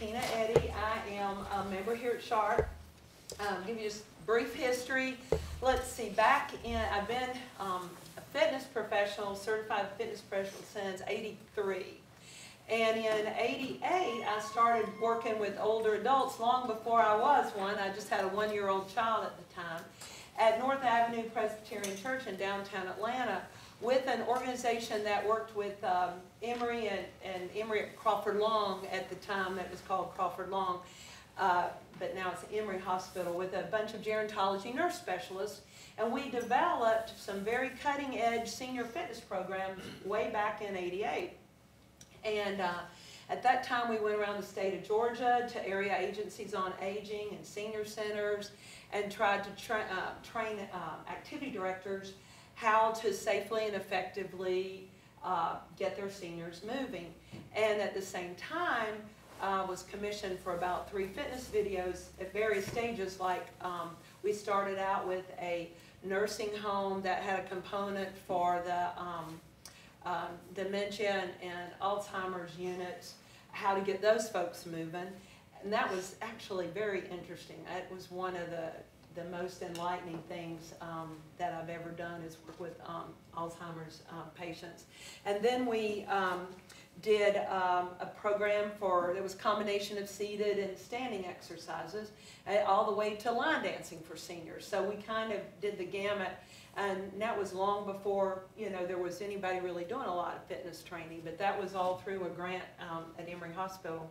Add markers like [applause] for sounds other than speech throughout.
Tena Eddy. I am a member here at Sharp. Um, give you just brief history. Let's see, back in, I've been um, a fitness professional, certified fitness professional since 83. And in 88, I started working with older adults long before I was one. I just had a one-year-old child at the time at North Avenue Presbyterian Church in downtown Atlanta with an organization that worked with um, Emory and, and Emory at Crawford Long at the time that was called Crawford Long, uh, but now it's Emory Hospital with a bunch of gerontology nurse specialists. And we developed some very cutting edge senior fitness programs way back in 88. And uh, at that time, we went around the state of Georgia to area agencies on aging and senior centers and tried to tra uh, train uh, activity directors how to safely and effectively uh, get their seniors moving. And at the same time, uh, was commissioned for about three fitness videos at various stages. Like um, we started out with a nursing home that had a component for the um, um, dementia and, and Alzheimer's units, how to get those folks moving. And that was actually very interesting. It was one of the, the most enlightening things um, that I've ever done is work with um, Alzheimer's uh, patients. And then we um, did um, a program for, there was a combination of seated and standing exercises, all the way to line dancing for seniors. So we kind of did the gamut and that was long before, you know, there was anybody really doing a lot of fitness training, but that was all through a grant um, at Emory Hospital.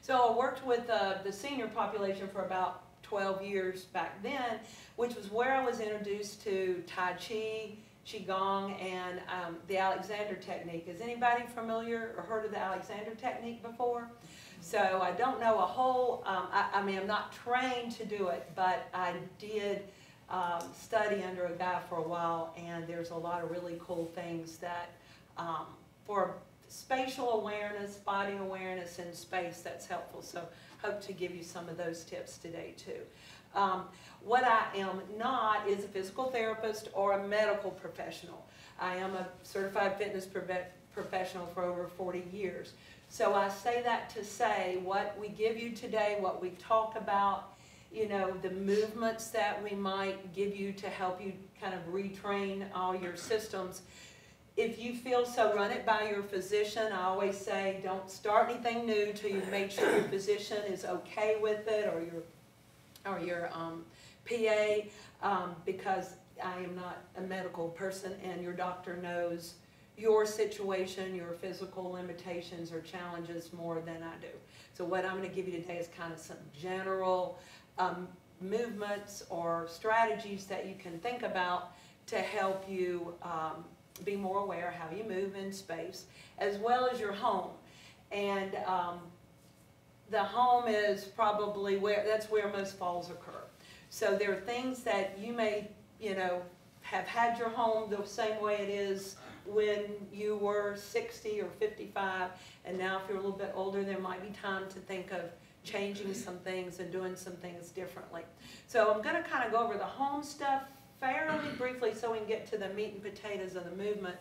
so I worked with uh, the senior population for about 12 years back then, which was where I was introduced to Tai Chi, Qigong, and um, the Alexander Technique. Is anybody familiar or heard of the Alexander Technique before? So I don't know a whole, um, I, I mean, I'm not trained to do it, but I did um, study under a guy for a while, and there's a lot of really cool things that, um, for spatial awareness, body awareness in space, that's helpful. So hope to give you some of those tips today too. Um, what I am not is a physical therapist or a medical professional. I am a certified fitness professional for over 40 years. So I say that to say what we give you today, what we talk about, you know, the movements that we might give you to help you kind of retrain all your systems. If you feel so, run it by your physician. I always say don't start anything new till you make sure your physician is okay with it or your, or your um, PA um, because I am not a medical person and your doctor knows your situation, your physical limitations or challenges more than I do. So what I'm going to give you today is kind of some general um, movements or strategies that you can think about to help you um, be more aware how you move in space, as well as your home. And um, the home is probably where, that's where most falls occur. So there are things that you may, you know, have had your home the same way it is when you were 60 or 55, and now if you're a little bit older, there might be time to think of changing some things and doing some things differently. So I'm going to kind of go over the home stuff fairly briefly so we can get to the meat and potatoes of the movement.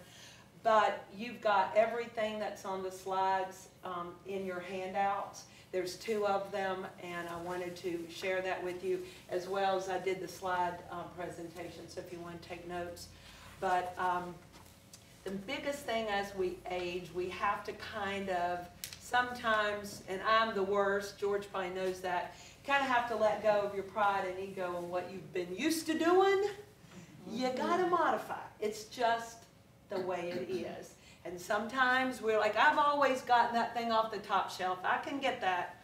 But you've got everything that's on the slides um, in your handouts. There's two of them, and I wanted to share that with you as well as I did the slide uh, presentation, so if you want to take notes. But um, the biggest thing as we age, we have to kind of sometimes, and I'm the worst, George probably knows that, kind of have to let go of your pride and ego and what you've been used to doing. You got to modify. It's just the way it is. And sometimes we're like, I've always gotten that thing off the top shelf. I can get that.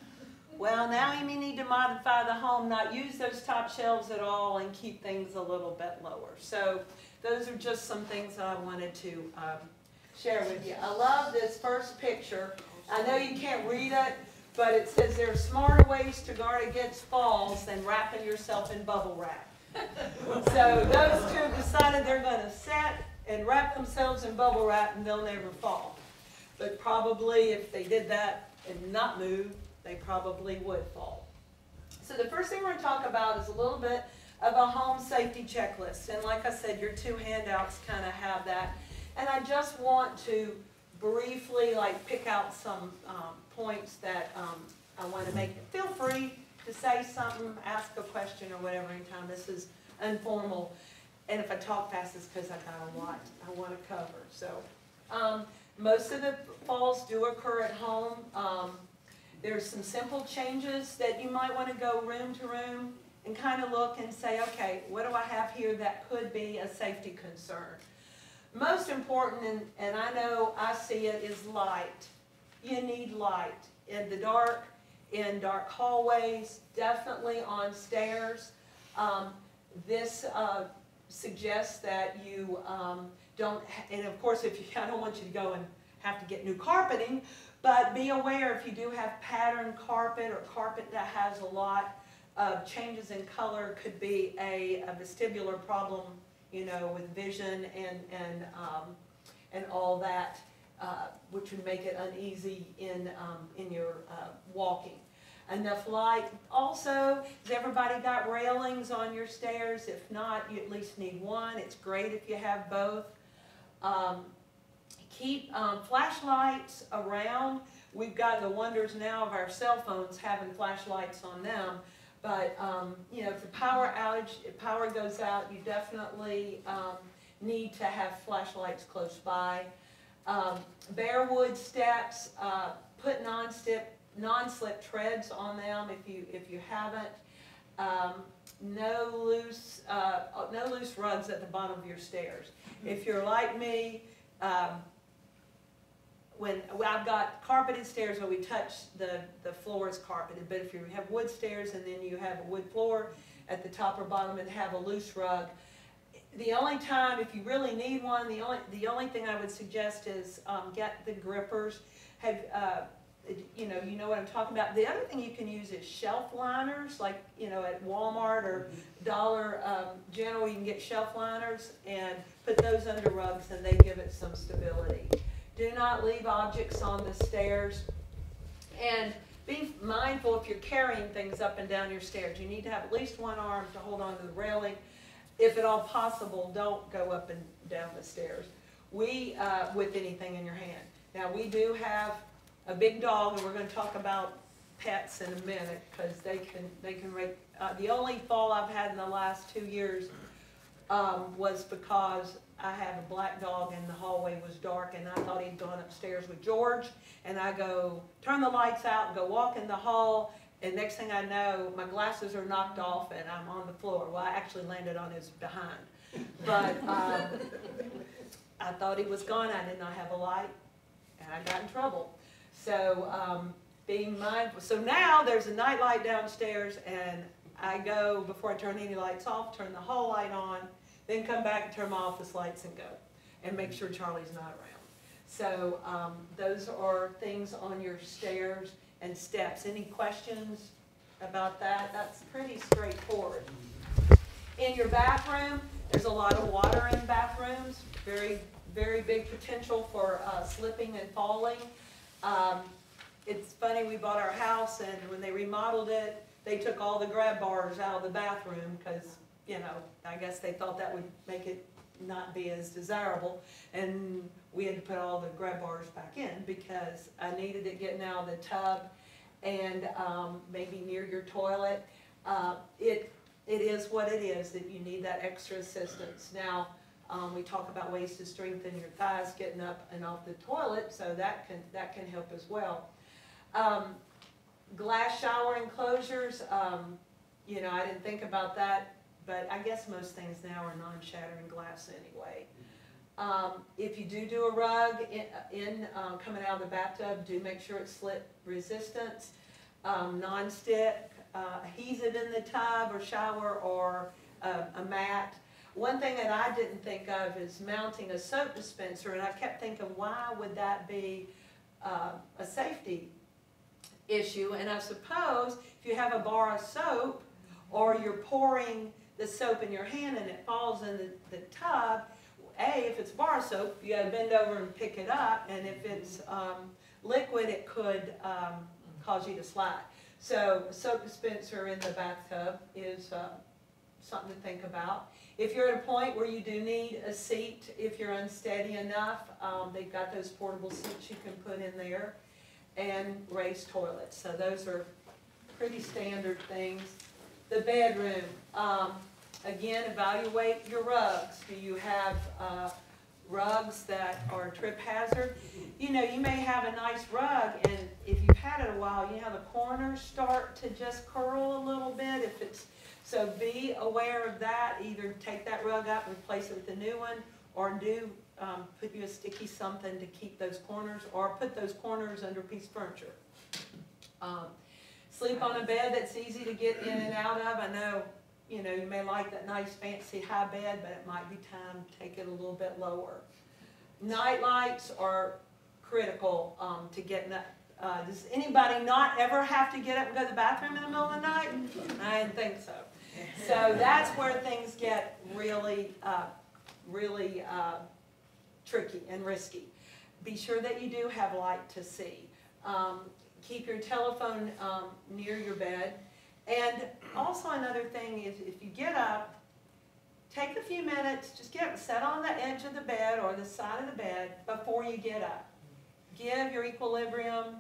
Well, now you may need to modify the home, not use those top shelves at all, and keep things a little bit lower. So those are just some things that I wanted to um, share with you. I love this first picture. I know you can't read it, but it says there are smarter ways to guard against falls than wrapping yourself in bubble wrap. [laughs] so those two decided they're going to sit and wrap themselves in bubble wrap and they'll never fall. But probably if they did that and not move, they probably would fall. So the first thing we're going to talk about is a little bit of a home safety checklist. And like I said, your two handouts kind of have that. And I just want to briefly like pick out some um, points that um, I want to make feel free to say something, ask a question or whatever anytime. This is informal. And if I talk fast, it's because I've got a lot I want to cover, so. Um, most of the falls do occur at home. Um, there's some simple changes that you might want to go room to room and kind of look and say, okay, what do I have here that could be a safety concern? Most important, and, and I know I see it, is light. You need light in the dark, in dark hallways, definitely on stairs. Um, this uh, suggests that you um, don't, and of course, if you, [laughs] I don't want you to go and have to get new carpeting, but be aware if you do have patterned carpet or carpet that has a lot of changes in color, could be a, a vestibular problem, you know, with vision and, and, um, and all that, uh, which would make it uneasy in, um, in your, uh, walking. Enough light. Also, has everybody got railings on your stairs? If not, you at least need one. It's great if you have both. Um, keep um, flashlights around. We've got the wonders now of our cell phones having flashlights on them. But, um, you know, if the power outage, if power goes out, you definitely um, need to have flashlights close by. Um, bare wood steps, uh, put non-slip, non-slip treads on them if you, if you haven't. Um, no loose, uh, no loose rugs at the bottom of your stairs. If you're like me, um, when, I've got carpeted stairs where we touch, the, the floor is carpeted, but if you have wood stairs and then you have a wood floor at the top or bottom and have a loose rug, the only time, if you really need one, the only, the only thing I would suggest is, um, get the grippers. Have, uh, you know, you know what I'm talking about. The other thing you can use is shelf liners, like, you know, at Walmart or Dollar, um, General, you can get shelf liners and put those under rugs and they give it some stability. Do not leave objects on the stairs. And be mindful if you're carrying things up and down your stairs. You need to have at least one arm to hold onto the railing. If at all possible, don't go up and down the stairs. We, uh, with anything in your hand. Now, we do have a big dog, and we're gonna talk about pets in a minute, because they can, they can uh, the only fall I've had in the last two years, um, was because I have a black dog and the hallway was dark, and I thought he'd gone upstairs with George, and I go, turn the lights out, and go walk in the hall, and next thing I know, my glasses are knocked off and I'm on the floor. Well, I actually landed on his behind. But, [laughs] um, I thought he was gone, I did not have a light, and I got in trouble. So, um, being mindful, so now there's a night light downstairs and I go, before I turn any lights off, turn the hall light on, then come back and turn my office lights and go, and make sure Charlie's not around. So, um, those are things on your stairs and steps. Any questions about that? That's pretty straightforward. In your bathroom, there's a lot of water in bathrooms, very, very big potential for uh, slipping and falling. Um, It's funny, we bought our house and when they remodeled it, they took all the grab bars out of the bathroom because, you know, I guess they thought that would make it not be as desirable. And we had to put all the grab bars back in because I needed it getting out of the tub and um, maybe near your toilet. Uh, It, it is what it is, that you need that extra assistance. Now, um, we talk about ways to strengthen your thighs getting up and off the toilet, so that can, that can help as well. Um, Glass shower enclosures, um, you know, I didn't think about that, but I guess most things now are non-shattering glass anyway. Um, if you do do a rug in, in, uh, coming out of the bathtub, do make sure it's slip resistant, um, non-stick, uh, adhesive in the tub or shower or uh, a mat. One thing that I didn't think of is mounting a soap dispenser, and I kept thinking, why would that be uh, a safety issue? And I suppose if you have a bar of soap, or you're pouring the soap in your hand and it falls in the, the tub, A, if it's bar soap, you gotta bend over and pick it up, and if it's um, liquid, it could um, cause you to slide. So a soap dispenser in the bathtub is uh, something to think about. If you're at a point where you do need a seat, if you're unsteady enough, um, they've got those portable seats you can put in there, and raised toilets. So those are pretty standard things. The bedroom, um, again, evaluate your rugs. Do you have, uh, rugs that are trip hazard? You know, you may have a nice rug and if you've had it a while, you know, the corners start to just curl a little bit if it's, so be aware of that. Either take that rug up and replace it with a new one or do, um, put you a sticky something to keep those corners or put those corners under piece furniture. Um, sleep on a bed that's easy to get in and out of. I know, you know, you may like that nice fancy high bed, but it might be time to take it a little bit lower. Night lights are critical, um, to getting up. uh, does anybody not ever have to get up and go to the bathroom in the middle of the night? I didn't think so. So that's where things get really, uh, really, uh, tricky and risky. Be sure that you do have light to see. Um, keep your telephone, um, near your bed. And also another thing is if you get up, take a few minutes, just get, set on the edge of the bed or the side of the bed before you get up. Give your equilibrium,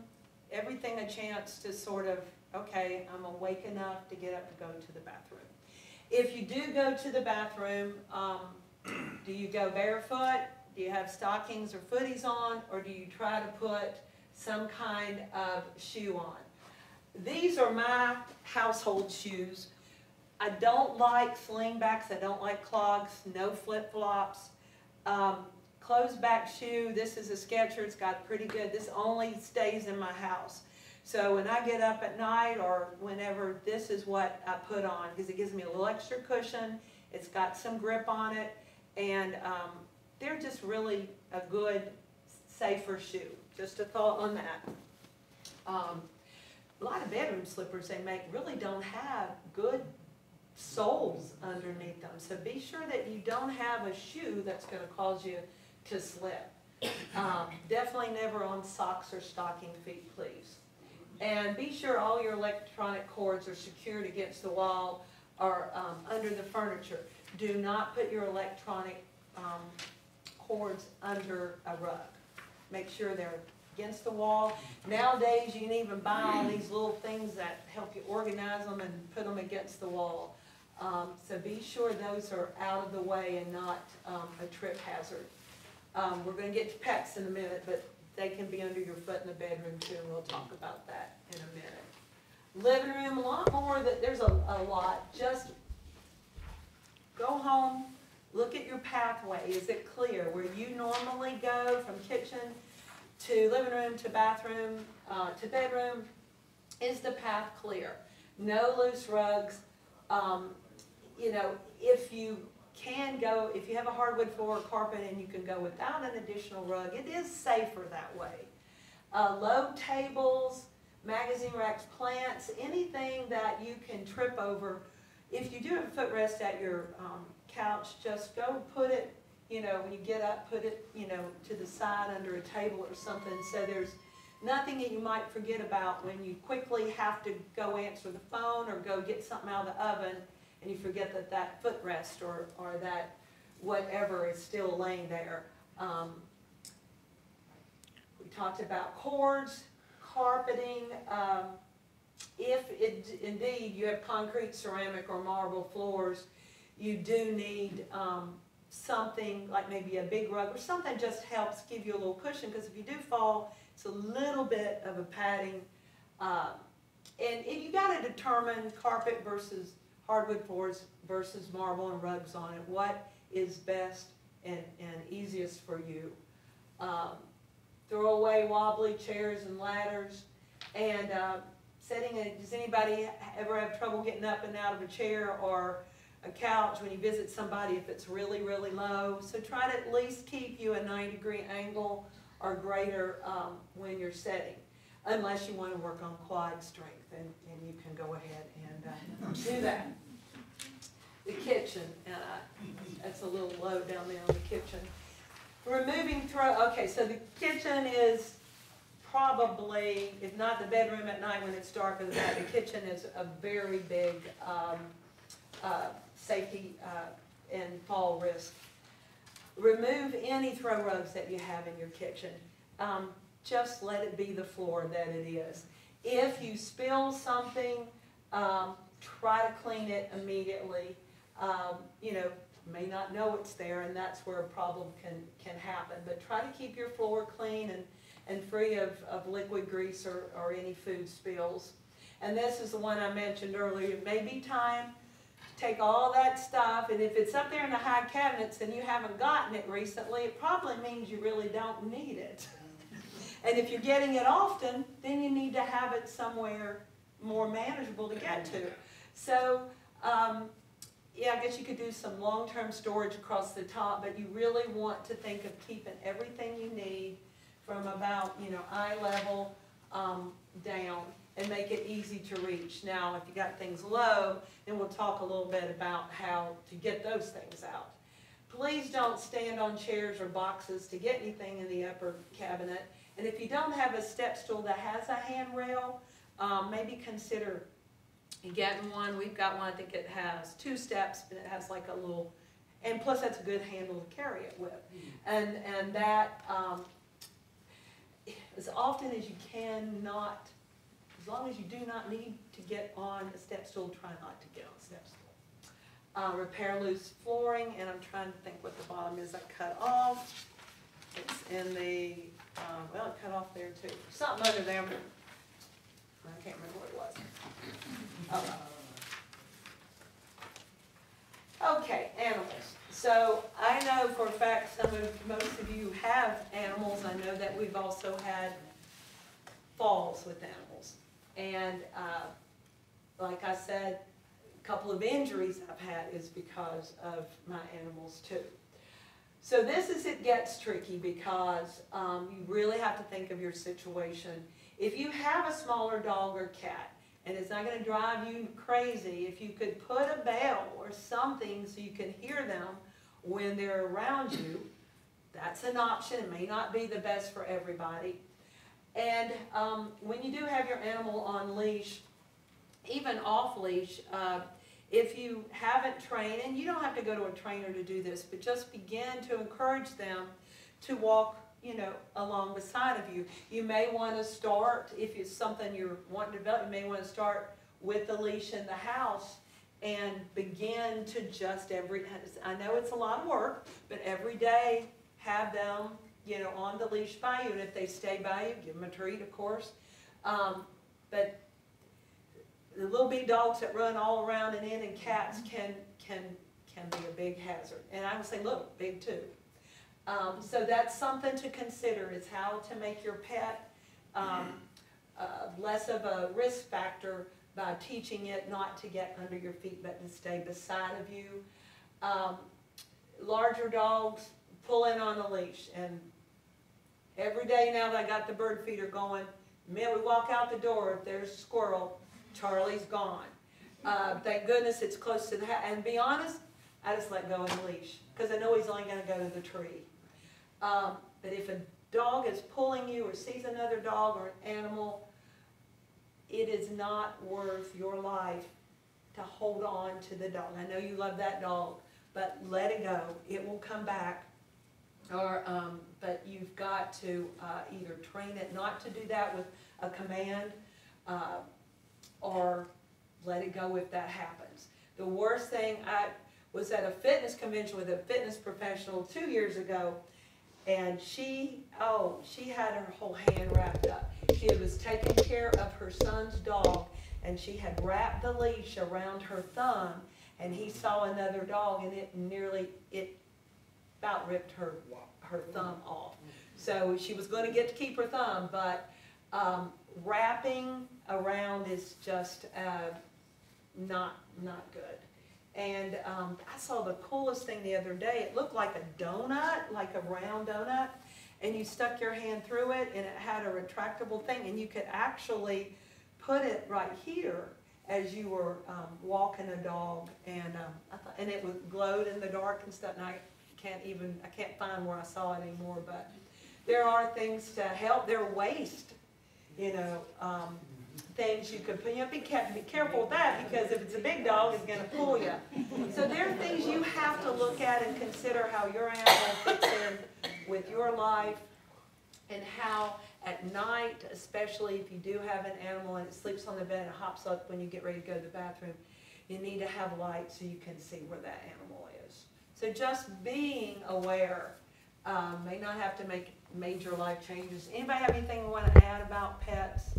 everything a chance to sort of, okay, I'm awake enough to get up and go to the bathroom. If you do go to the bathroom, um, do you go barefoot? Do you have stockings or footies on? Or do you try to put some kind of shoe on? These are my household shoes. I don't like slingbacks, I don't like clogs, no flip-flops. Um, closed back shoe, this is a Skechers, it's got pretty good, this only stays in my house. So when I get up at night or whenever, this is what I put on, because it gives me a little extra cushion, it's got some grip on it, and, um, they're just really a good, safer shoe. Just a thought on that. Um, a lot of bedroom slippers they make really don't have good soles underneath them. So be sure that you don't have a shoe that's gonna cause you to slip. Um, definitely never on socks or stocking feet, please. And be sure all your electronic cords are secured against the wall or, um, under the furniture. Do not put your electronic, um, cords under a rug. Make sure they're against the wall. Nowadays, you can even buy all these little things that help you organize them and put them against the wall. Um, so be sure those are out of the way and not, um, a trip hazard. Um, we're gonna get to pets in a minute, but they can be under your foot in the bedroom too, and we'll talk about that in a minute. Living room, a lot more, that, there's a, a lot, just go home, look at your pathway, is it clear? Where you normally go from kitchen to living room to bathroom, uh, to bedroom, is the path clear? No loose rugs, um, you know, if you can go, if you have a hardwood floor or carpet and you can go without an additional rug, it is safer that way. Uh, low tables, magazine racks, plants, anything that you can trip over. If you do have a footrest at your, um, couch, just go put it, you know, when you get up, put it, you know, to the side under a table or something, so there's nothing that you might forget about when you quickly have to go answer the phone or go get something out of the oven, and you forget that that footrest or, or that whatever is still laying there. Um, we talked about cords, carpeting, um, if it, indeed you have concrete, ceramic, or marble floors, you do need, um, something, like maybe a big rug, or something just helps give you a little cushion, because if you do fall, it's a little bit of a padding. Um, and, and you gotta determine carpet versus hardwood floors versus marble and rugs on it, what is best and, and easiest for you. Um, throw away wobbly chairs and ladders, and, uh, setting does anybody ever have trouble getting up and out of a chair or a couch when you visit somebody if it's really, really low? So try to at least keep you a ninety degree angle or greater, um, when you're setting. Unless you wanna work on quad strength, and, and you can go ahead and, uh, do that. The kitchen, and I, that's a little low down there on the kitchen. Removing throw, okay, so the kitchen is probably, if not the bedroom at night when it's dark, the the kitchen is a very big, um, uh, safety, uh, and fall risk. Remove any throw rugs that you have in your kitchen. Um, just let it be the floor that it is. If you spill something, um, try to clean it immediately. Um, you know, may not know it's there, and that's where a problem can, can happen. But try to keep your floor clean and, and free of, of liquid grease or, or any food spills. And this is the one I mentioned earlier. It may be time take all that stuff, and if it's up there in the high cabinets and you haven't gotten it recently, it probably means you really don't need it. [laughs] And if you're getting it often, then you need to have it somewhere more manageable to get to. So, um, yeah, I guess you could do some long-term storage across the top, but you really want to think of keeping everything you need from about, you know, eye level, um, down and make it easy to reach. Now, if you got things low, then we'll talk a little bit about how to get those things out. Please don't stand on chairs or boxes to get anything in the upper cabinet. And if you don't have a step stool that has a handrail, um, maybe consider getting one. We've got one, I think it has two steps, but it has like a little, and plus that's a good handle to carry it with. And, and that, um, as often as you can not, long as you do not need to get on a step stool, try not to get on a step stool. Uh, repair loose flooring, and I'm trying to think what the bottom is I cut off. It's in the, uh, well, it cut off there too. Something under there, I can't remember what it was. Oh. Okay, animals. So I know for a fact some of, most of you have animals. I know that we've also had falls with animals. And, uh, like I said, a couple of injuries I've had is because of my animals too. So this is, it gets tricky because, um, you really have to think of your situation. If you have a smaller dog or cat, and it's not gonna drive you crazy, if you could put a bell or something so you can hear them when they're around you, that's an option. It may not be the best for everybody. And um, when you do have your animal on leash, even off leash, uh, if you haven't trained, and you don't have to go to a trainer to do this, but just begin to encourage them to walk, you know, along beside of you. You may want to start, if it's something you're wanting to develop, you may want to start with the leash in the house and begin to just every, I know it's a lot of work, but every day have them, you know, on the leash by you, and if they stay by you, give them a treat, of course. Um, but the little bitty dogs that run all around and in, and cats can can can be a big hazard. And I would say, look, big too. Um, so that's something to consider: is how to make your pet um, uh, less of a risk factor by teaching it not to get under your feet, but to stay beside of you. Um, larger dogs pull in on the leash, and every day now that I got the bird feeder going, minute we walk out the door, if there's a squirrel, Charlie's gone. Uh, thank goodness it's close to the house. And be honest, I just let go of the leash because I know he's only going to go to the tree. Um, but if a dog is pulling you or sees another dog or an animal, it is not worth your life to hold on to the dog. I know you love that dog, but let it go. It will come back. Or, um, but you've got to uh, either train it not to do that with a command, uh, or let it go if that happens. The worst thing I was at a fitness convention with a fitness professional two years ago, and she, oh, she had her whole hand wrapped up. She was taking care of her son's dog, and she had wrapped the leash around her thumb, and he saw another dog, and it nearly, it about ripped her, her thumb off. So she was gonna get to keep her thumb, but, um, wrapping around is just, uh, not, not good. And um, I saw the coolest thing the other day. It looked like a donut, like a round donut, and you stuck your hand through it, and it had a retractable thing, and you could actually put it right here as you were um, walking a dog, and um, I thought, and it was glowed in the dark and stuff. And I can't even, I can't find where I saw it anymore, but there are things to help. Their waste, you know. Um, things you could put, you know, be, care, be careful with that because if it's a big dog, it's going to pull you. So there are things you have to look at and consider how your animal fits in with your life and how, At night, especially if you do have an animal and it sleeps on the bed and hops up when you get ready to go to the bathroom, you need to have light so you can see where that animal is. So just being aware, um, may not have to make major life changes. Anybody have anything we wanna add about pets?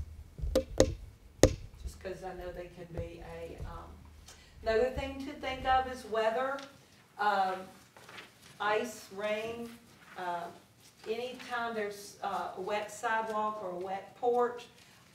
Just cause I know they can be a, um, another thing to think of is weather. Um, ice, rain, uh, anytime there's uh, a wet sidewalk or a wet porch,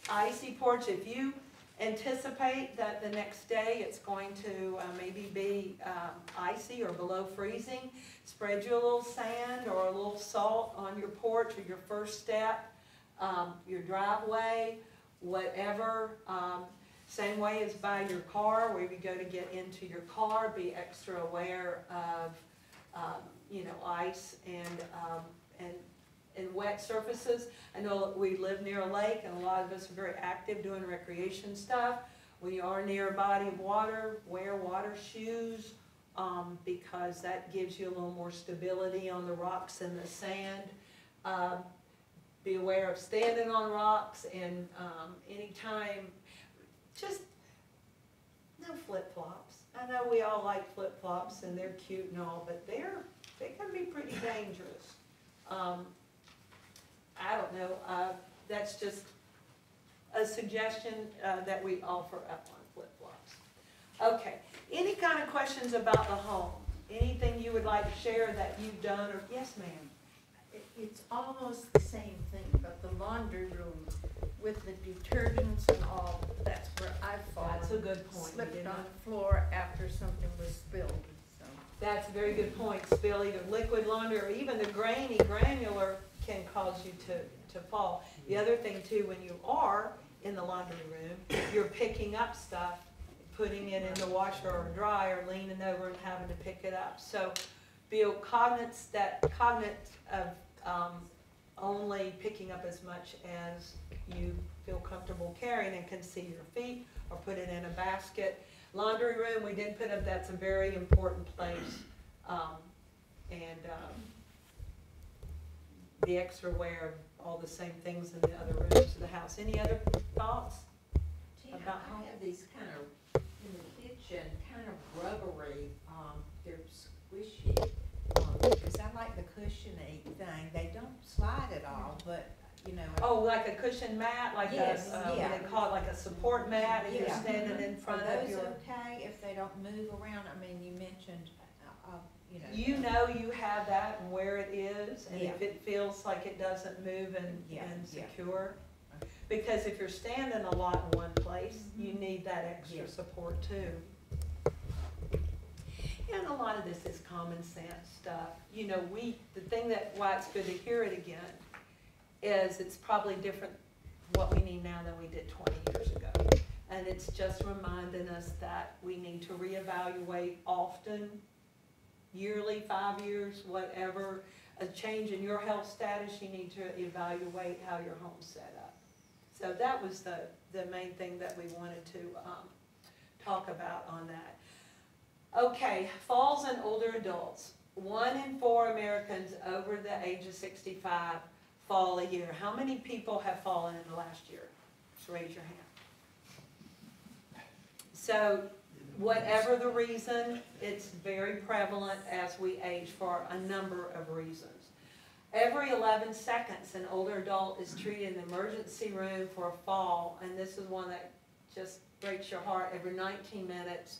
icy porch, if you anticipate that the next day it's going to uh, maybe be um, icy or below freezing, spread you a little sand or a little salt on your porch or your first step, um, your driveway, whatever. Um, Same way as by your car, where you go to get into your car, be extra aware of, um, you know, ice and, um, and, and wet surfaces. I know we live near a lake and a lot of us are very active doing recreation stuff. When you are near a body of water, wear water shoes, um, because that gives you a little more stability on the rocks and the sand. Um, be aware of standing on rocks and, um, anytime, just no flip-flops. I know we all like flip-flops and they're cute and all, but they're, they can be pretty dangerous. Um, I don't know, uh, that's just a suggestion, uh, that we offer up on flip-flops. Okay, any kind of questions about the home? Anything you would like to share that you've done or, yes, ma'am? It's almost the same thing, but the laundry room with the detergents and all, that's where I've That's a good point. Slipped on the floor after something was spilled, so. That's a very good point, spill either liquid laundry or even the grainy granular can cause you to, to fall. The other thing too, when you are in the laundry room, you're picking up stuff, putting it in the washer or dryer, leaning over and having to pick it up. So be cognizant that, cognizant of, um, only picking up as much as you feel comfortable carrying and can see your feet, or put it in a basket. Laundry room, we did put up, that's a very important place. Um, and, um, be extra wear of all the same things in the other rooms of the house. Any other thoughts? About I have these kind of, in the kitchen, kind of rubbery, um, they're squishy. um, Cause I like the cushiony thing, they don't slide at all, but, you know. Oh, like a cushion mat, like a, Yes, uh, what yeah. they call it, like a support mat, and you're Yeah. standing in Are front of those your. okay if they don't move around? I mean, you mentioned, uh, uh, you know. You know you have that and where it is, and if it feels like it doesn't move and, Yeah, and yeah. secure. Because if you're standing a lot in one place, you mm-hmm. need that extra Yeah. support too. And a lot of this is common sense stuff. You know, we, the thing that, why it's good to hear it again, is it's probably different what we need now than we did twenty years ago. And it's just reminding us that we need to reevaluate often, yearly, five years, whatever, a change in your health status, you need to evaluate how your home's set up. So that was the, the main thing that we wanted to, um, talk about on that. Okay, falls in older adults. One in four Americans over the age of sixty-five fall a year. How many people have fallen in the last year? Just raise your hand. So whatever the reason, it's very prevalent as we age for a number of reasons. Every eleven seconds, an older adult is treated in the emergency room for a fall, and this is one that just breaks your heart. Every nineteen minutes,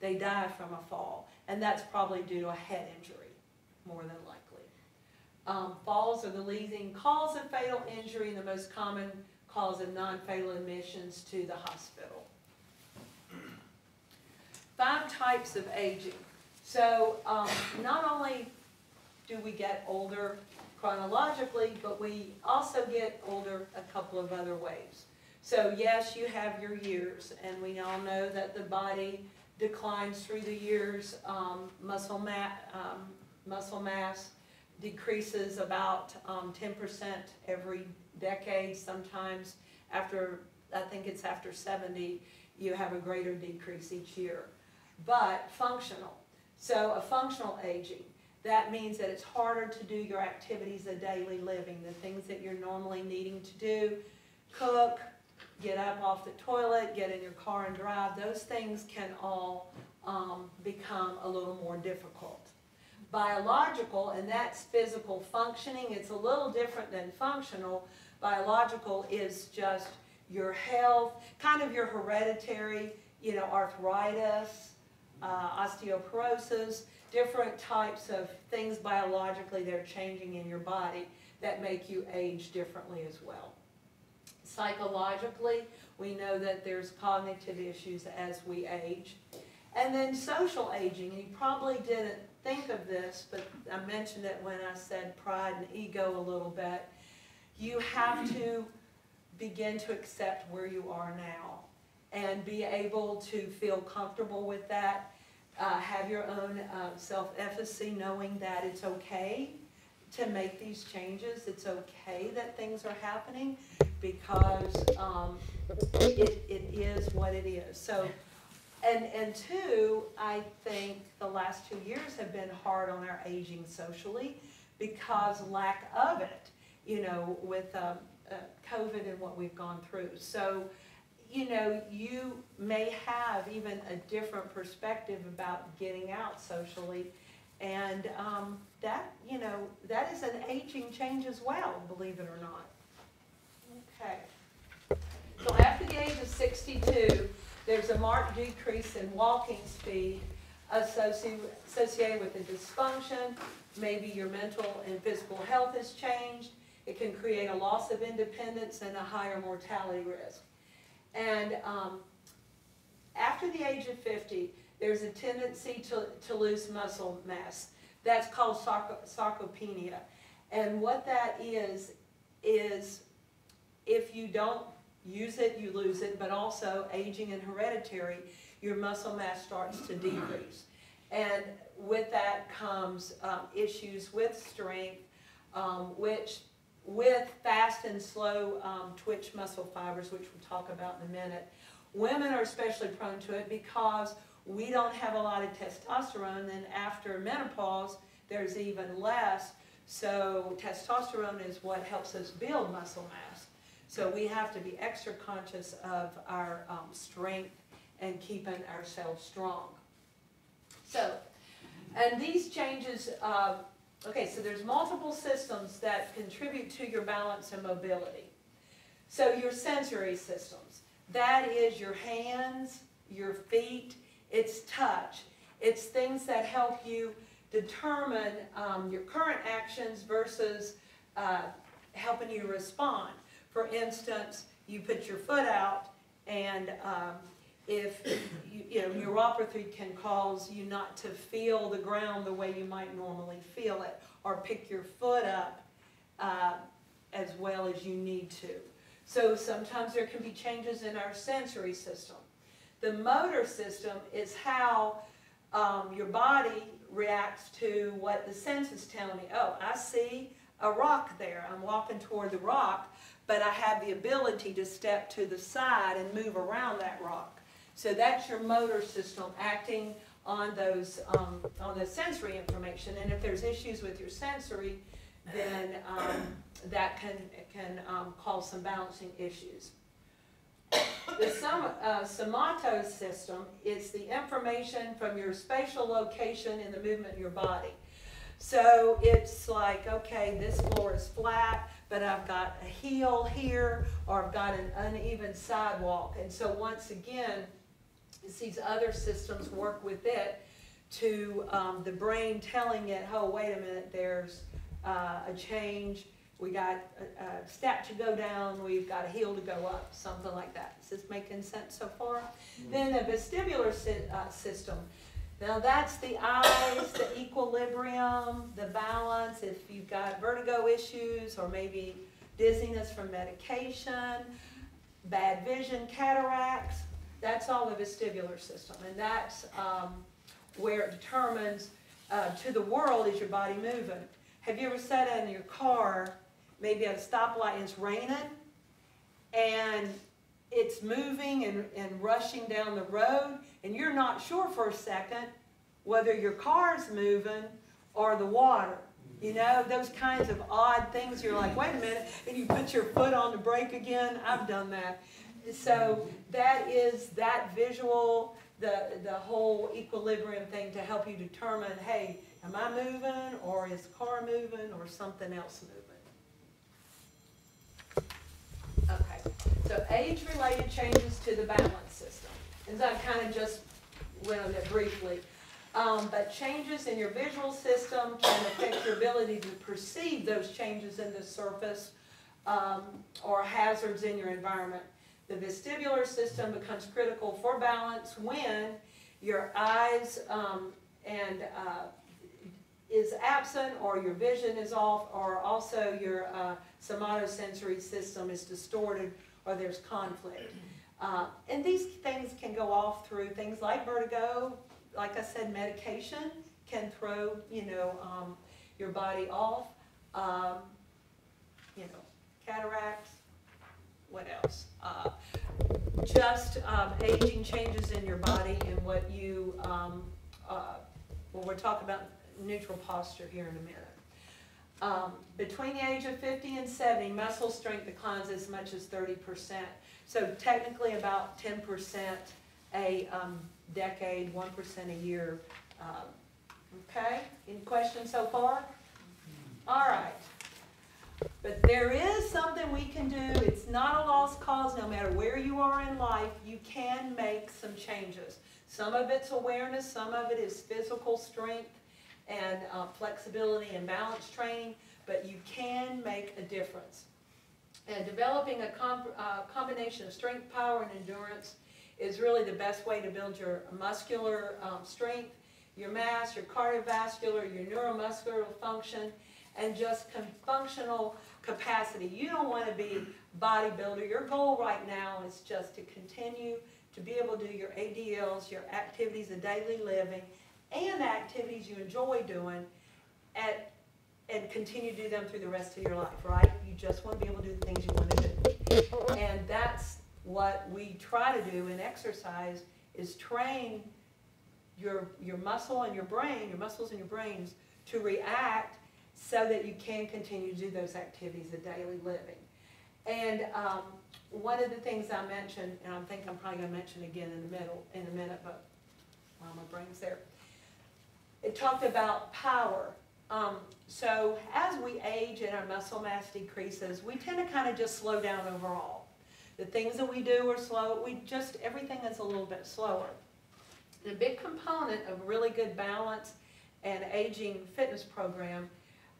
they die from a fall, and that's probably due to a head injury, more than likely. Um, falls are the leading cause of fatal injury and the most common cause of non-fatal admissions to the hospital. Five types of aging. So, um, not only do we get older chronologically, but we also get older a couple of other ways. So yes, you have your years, and we all know that the body declines through the years. Um, muscle ma- um, muscle mass decreases about, um, ten percent every decade. Sometimes after, I think it's after seventy, you have a greater decrease each year. But functional, so a functional aging. That means that it's harder to do your activities of daily living, the things that you're normally needing to do. Cook, get up off the toilet, get in your car and drive. Those things can all um, become a little more difficult. Biological, and that's physical functioning. It's a little different than functional. Biological is just your health, kind of your hereditary, you know, arthritis, uh, osteoporosis, different types of things biologically that are changing in your body that make you age differently as well. Psychologically, we know that there's cognitive issues as we age. And then social aging, and you probably didn't think of this, but I mentioned it when I said pride and ego a little bit. You have to begin to accept where you are now and be able to feel comfortable with that. Uh, have your own uh, self-efficacy, knowing that it's okay to make these changes. It's okay that things are happening because um, it, it is what it is. So, and, and two, I think the last two years have been hard on our aging socially because lack of it, you know, with um, uh, COVID and what we've gone through. So, you know, you may have even a different perspective about getting out socially. And um, that, you know, that is an aging change as well, believe it or not. Okay. So after the age of 62, there's a marked decrease in walking speed associated associated with the dysfunction. Maybe your mental and physical health has changed. It can create a loss of independence and a higher mortality risk. And um, after the age of 50, there's a tendency to, to lose muscle mass. That's called sarcopenia. And what that is, is if you don't use it, you lose it, but also aging and hereditary, your muscle mass starts to decrease. And with that comes um, issues with strength, um, which with fast and slow um, twitch muscle fibers, which we'll talk about in a minute. Women are especially prone to it because we don't have a lot of testosterone, and after menopause, there's even less. So testosterone is what helps us build muscle mass. So we have to be extra conscious of our um, strength and keeping ourselves strong. So, and these changes, uh, okay, so there's multiple systems that contribute to your balance and mobility. So your sensory systems, that is your hands, your feet, it's touch. It's things that help you determine um, your current actions versus uh, helping you respond. For instance, you put your foot out and um, if, you, you know, neuropathy can cause you not to feel the ground the way you might normally feel it or pick your foot up uh, as well as you need to. So sometimes there can be changes in our sensory system. The motor system is how um, your body reacts to what the senses tell me. Oh, I see a rock there. I'm walking toward the rock, but I have the ability to step to the side and move around that rock. So that's your motor system acting on those um, on the sensory information. And if there's issues with your sensory, then um, that can can um, cause some balancing issues. The som uh, somato system is the information from your spatial location in the movement of your body. So it's like, okay, this floor is flat, but I've got a heel here, or I've got an uneven sidewalk. And so once again, these other systems work with it to um, the brain telling it, oh, wait a minute, there's uh, a change we got a, a step to go down, we've got a heel to go up, something like that. Is this making sense so far? Mm-hmm. Then the vestibular si uh, system. Now that's the eyes, the equilibrium, the balance, if you've got vertigo issues or maybe dizziness from medication, bad vision, cataracts, that's all the vestibular system. And that's um, where it determines uh, to the world is your body moving. Have you ever sat in your car maybe at a stoplight and it's raining and it's moving and, and rushing down the road and you're not sure for a second whether your car's moving or the water. You know, those kinds of odd things, you're like, wait a minute, and you put your foot on the brake again, I've done that. So that is that visual, the, the whole equilibrium thing to help you determine, hey, am I moving, or is the car moving, or something else moving? Okay, so age-related changes to the balance system, and I kind of just went on that briefly. Um, but changes in your visual system can affect your ability to perceive those changes in the surface, um, or hazards in your environment. The vestibular system becomes critical for balance when your eyes, um, and, uh, is absent, or your vision is off, or also your, uh, somatosensory system is distorted, or there's conflict. Uh, and these things can go off through things like vertigo, like I said, medication can throw, you know, um, your body off. Um, you know, cataracts, what else? Uh, just um, aging changes in your body and what you, um, uh, well, we're talking about neutral posture here in a minute. Um, between the age of 50 and 70, muscle strength declines as much as 30%. So technically about 10% a um, decade, 1% a year. Um, okay, any questions so far? All right. But there is something we can do. It's not a lost cause. No matter where you are in life, you can make some changes. Some of it's awareness, some of it is physical strength and uh, flexibility and balance training, but you can make a difference. And developing a uh, combination of strength, power, and endurance is really the best way to build your muscular um, strength, your mass, your cardiovascular, your neuromuscular function, and just functional capacity. You don't want to be bodybuilder. Your goal right now is just to continue to be able to do your ADLs, your activities of daily living, and activities you enjoy doing at, and continue to do them through the rest of your life, right? You just want to be able to do the things you want to do. And that's what we try to do in exercise is train your, your muscle and your brain, your muscles and your brains to react so that you can continue to do those activities of daily living. And um, one of the things I mentioned, and I think I'm probably going to mention again in the middle in a minute, but while my brain's there, it talked about power. Um, so as we age and our muscle mass decreases, we tend to kind of just slow down overall. The things that we do are slow. We just, everything is a little bit slower. The big component of really good balance and aging fitness program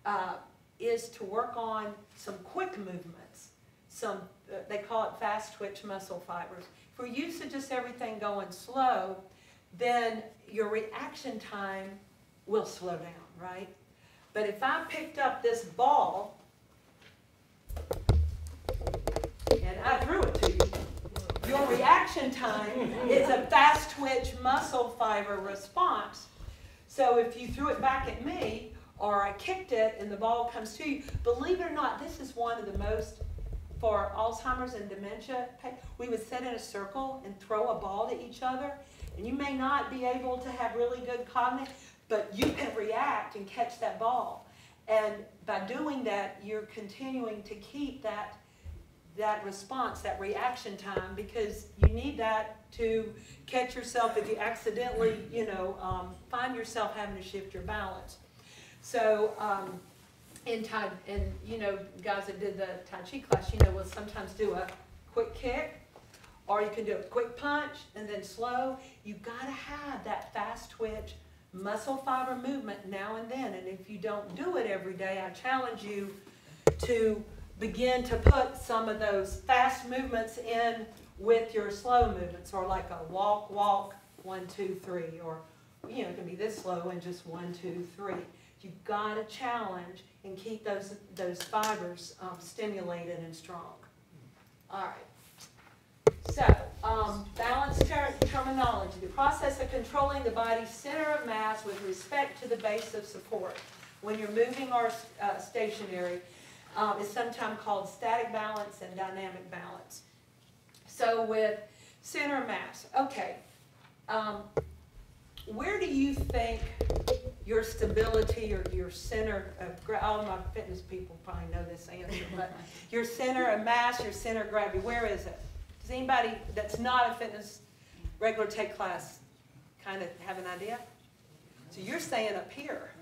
uh, is to work on some quick movements. Some, uh, they call it fast twitch muscle fibers. If we're used to just everything going slow, then your reaction time will slow down, right? But if I picked up this ball and I threw it to you, your reaction time is a fast twitch muscle fiber response. So if you threw it back at me or I kicked it and the ball comes to you, believe it or not, this is one of the most, for Alzheimer's and dementia, we would sit in a circle and throw a ball to each other. And you may not be able to have really good cognitive, but you can react and catch that ball. And by doing that, you're continuing to keep that that response, that reaction time, because you need that to catch yourself if you accidentally, you know, um, find yourself having to shift your balance. So, um, in Tai, and you know, guys that did the Tai Chi class, you know, will sometimes do a quick kick, or you can do a quick punch and then slow. You gotta have that fast twitch muscle fiber movement now and then. And if you don't do it every day, I challenge you to begin to put some of those fast movements in with your slow movements, or like a walk, walk, one, two, three, or you know, it can be this slow and just one, two, three. You've got to challenge and keep those those fibers um, stimulated and strong. All right. So, um, balance ter terminology, the process of controlling the body's center of mass with respect to the base of support. When you're moving or uh, stationary, um, is sometimes called static balance and dynamic balance. So with center of mass, okay, um, where do you think your stability, your, your center of, all my fitness people probably know this answer, but [laughs] your center of mass, your center of gravity, where is it? Does anybody that's not a fitness regular take class kind of have an idea? So you're saying up here.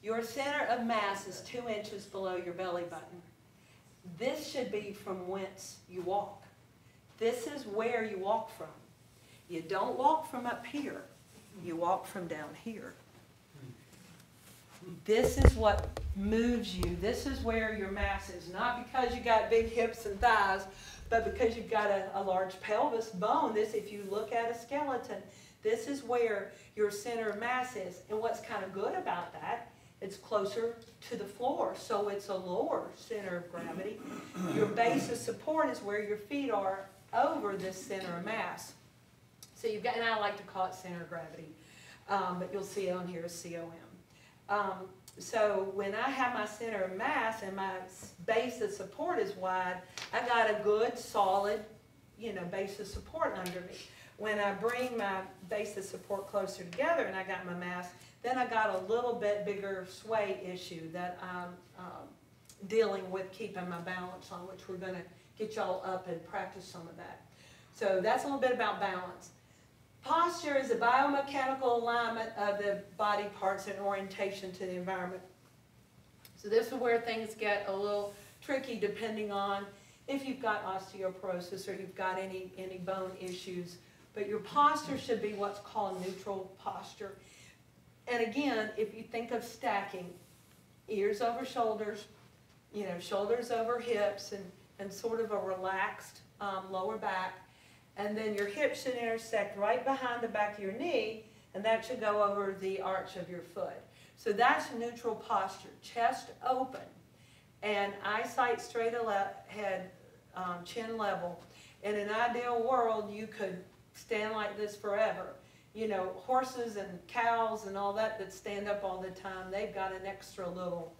Your center of mass is two inches below your belly button. This should be from whence you walk. This is where you walk from. You don't walk from up here, you walk from down here. This is what moves you. This is where your mass is. Not because you got big hips and thighs, but because you've got a, a large pelvis bone. This, if you look at a skeleton, this is where your center of mass is. And what's kind of good about that, it's closer to the floor, so it's a lower center of gravity. Your base of support is where your feet are over this center of mass. So you've got, and I like to call it center of gravity, um, but you'll see it on here as COM. Um, so when I have my center of mass and my base of support is wide, I got a good, solid, you know, base of support under me. When I bring my base of support closer together and I got my mass, then I got a little bit bigger sway issue that I'm um, dealing with keeping my balance on, which we're gonna get y'all up and practice some of that. So that's a little bit about balance. Posture is a biomechanical alignment of the body parts and orientation to the environment. So this is where things get a little tricky depending on if you've got osteoporosis or you've got any, any bone issues. But your posture should be what's called neutral posture. And again, if you think of stacking, ears over shoulders, you know, shoulders over hips and, and sort of a relaxed um, lower back. And then your hips should intersect right behind the back of your knee, and that should go over the arch of your foot. So that's neutral posture, chest open, and eyesight straight ahead, um, chin level. In an ideal world, you could stand like this forever. You know, horses and cows and all that that stand up all the time, they've got an extra little,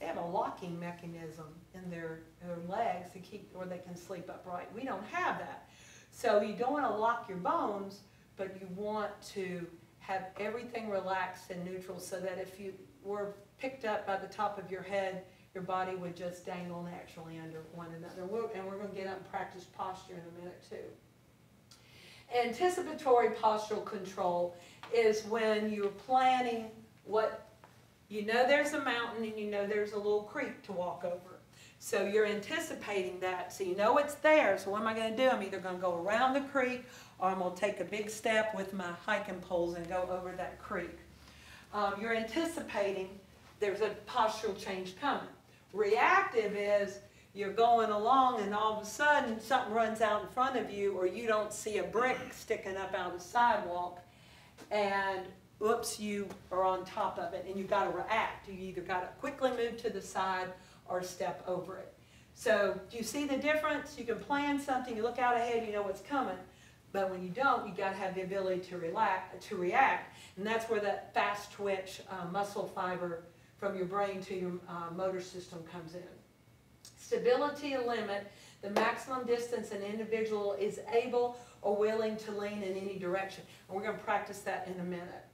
they have a locking mechanism in their, their legs to keep, or they can sleep upright. We don't have that. So you don't want to lock your bones, but you want to have everything relaxed and neutral so that if you were picked up by the top of your head, your body would just dangle naturally under one another. And we're going to get up and practice posture in a minute too. Anticipatory postural control is when you're planning what, you know there's a mountain and you know there's a little creek to walk over. So you're anticipating that, so you know it's there, so what am I gonna do? I'm either gonna go around the creek, or I'm gonna take a big step with my hiking poles and go over that creek. Um, you're anticipating there's a postural change coming. Reactive is you're going along and all of a sudden something runs out in front of you, or you don't see a brick sticking up out of the sidewalk, and oops, you are on top of it, and you've gotta react. You either gotta quickly move to the side or step over it. So do you see the difference? You can plan something, you look out ahead, you know what's coming. But when you don't, you gotta have the ability to relax, to react. And that's where that fast twitch uh, muscle fiber from your brain to your uh, motor system comes in. Stability limit, the maximum distance an individual is able or willing to lean in any direction. And we're gonna practice that in a minute.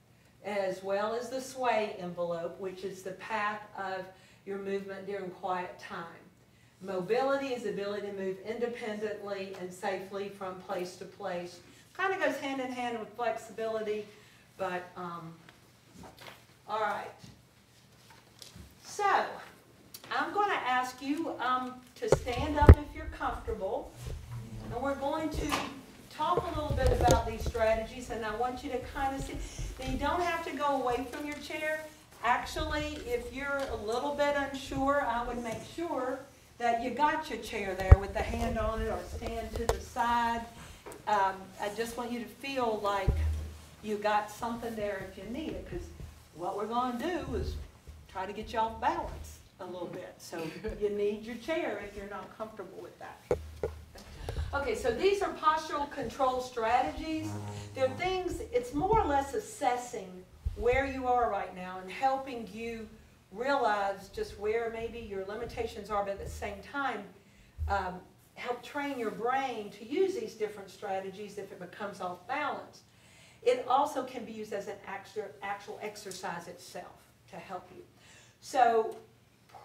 As well as the sway envelope, which is the path of your movement during quiet time. Mobility is the ability to move independently and safely from place to place. Kind of goes hand in hand with flexibility, but, um, all right. So, I'm going to ask you um, to stand up if you're comfortable, and we're going to talk a little bit about these strategies, and I want you to kind of see. You don't have to go away from your chair. Actually, if you're a little bit unsure, I would make sure that you got your chair there with the hand on it or stand to the side. Um, I just want you to feel like you got something there if you need it, because what we're going to do is try to get you off balance a little bit. So [laughs] you need your chair if you're not comfortable with that. Okay, so these are postural control strategies. They're things, it's more or less assessing where you are right now and helping you realize just where maybe your limitations are, but at the same time, um, help train your brain to use these different strategies if it becomes off balance. It also can be used as an actual, actual exercise itself to help you. So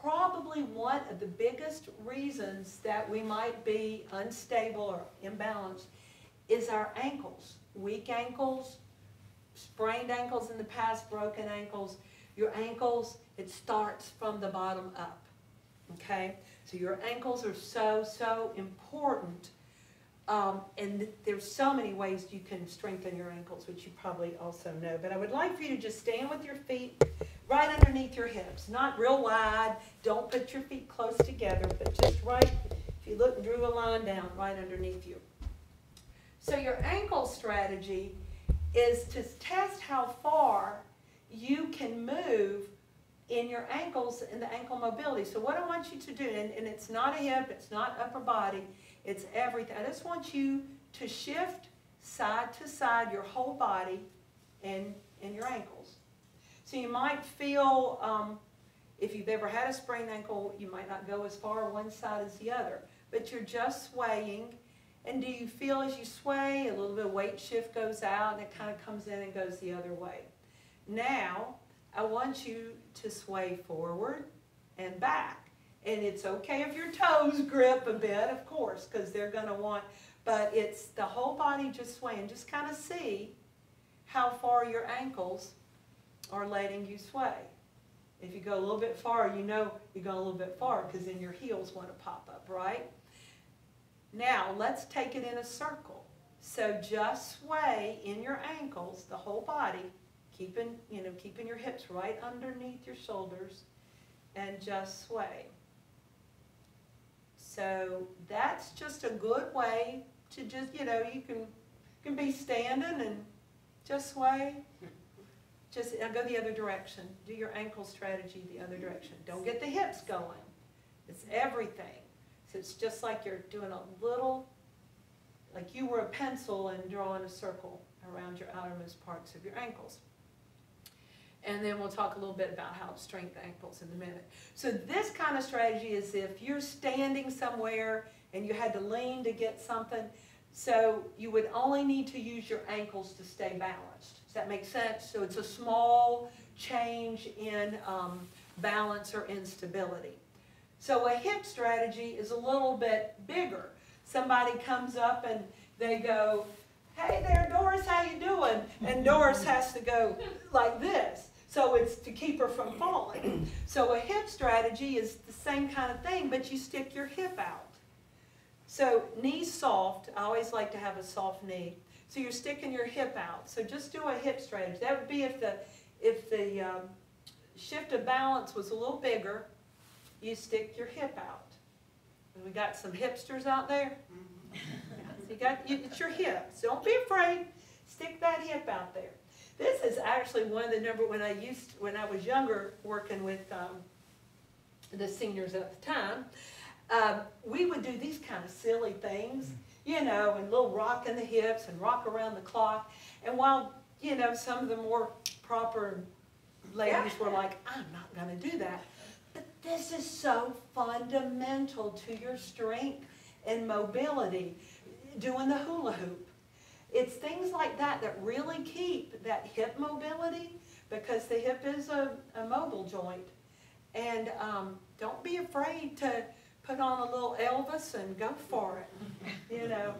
probably one of the biggest reasons that we might be unstable or imbalanced is our ankles. Weak ankles, sprained ankles in the past, broken ankles. Your ankles, it starts from the bottom up. Okay? So your ankles are so, so important. Um, and there's so many ways you can strengthen your ankles, which you probably also know. But I would like for you to just stand with your feet right underneath your hips, not real wide. Don't put your feet close together, but just right, if you look, and drew a line down right underneath you. So your ankle strategy is to test how far you can move in your ankles and the ankle mobility. So what I want you to do, and, and it's not a hip, it's not upper body, it's everything. I just want you to shift side to side your whole body and, and your ankles. So you might feel, um, if you've ever had a sprained ankle, you might not go as far one side as the other, but you're just swaying. And do you feel as you sway, a little bit of weight shift goes out and it kind of comes in and goes the other way. Now, I want you to sway forward and back. And it's okay if your toes grip a bit, of course, because they're going to want, but it's the whole body just swaying. Just kind of see how far your ankles are letting you sway. If you go a little bit far, you know you're going a little bit far because then your heels want to pop up, right? Now, let's take it in a circle. So just sway in your ankles, the whole body, keeping, you know, keeping your hips right underneath your shoulders, and just sway. So that's just a good way to just, you know, you can, can be standing and just sway. Just now go the other direction. Do your ankle strategy the other direction. Don't get the hips going. It's everything. So it's just like you're doing a little, like you were a pencil and drawing a circle around your outermost parts of your ankles. And then we'll talk a little bit about how to strengthen ankles in a minute. So this kind of strategy is if you're standing somewhere and you had to lean to get something, so you would only need to use your ankles to stay balanced. Does that make sense? So it's a small change in um, balance or instability. So a hip strategy is a little bit bigger. Somebody comes up and they go, hey there, Doris, how you doing? And Doris has to go like this. So it's to keep her from falling. So a hip strategy is the same kind of thing, but you stick your hip out. So knees soft, I always like to have a soft knee. So you're sticking your hip out. So just do a hip strategy. That would be if the, if the um, shift of balance was a little bigger, you stick your hip out. We got some hipsters out there. You got, you, it's your hips. Don't be afraid. Stick that hip out there. This is actually one of the number when I used when I was younger working with um, the seniors at the time. Um, we would do these kind of silly things, you know, and little rock in the hips and rock around the clock. And while you know some of the more proper ladies were like, "I'm not going to do that," this is so fundamental to your strength and mobility. Doing the hula hoop it's things like that that really keep that hip mobility because the hip is a, a mobile joint. And um, don't be afraid to put on a little Elvis and go for it. You know,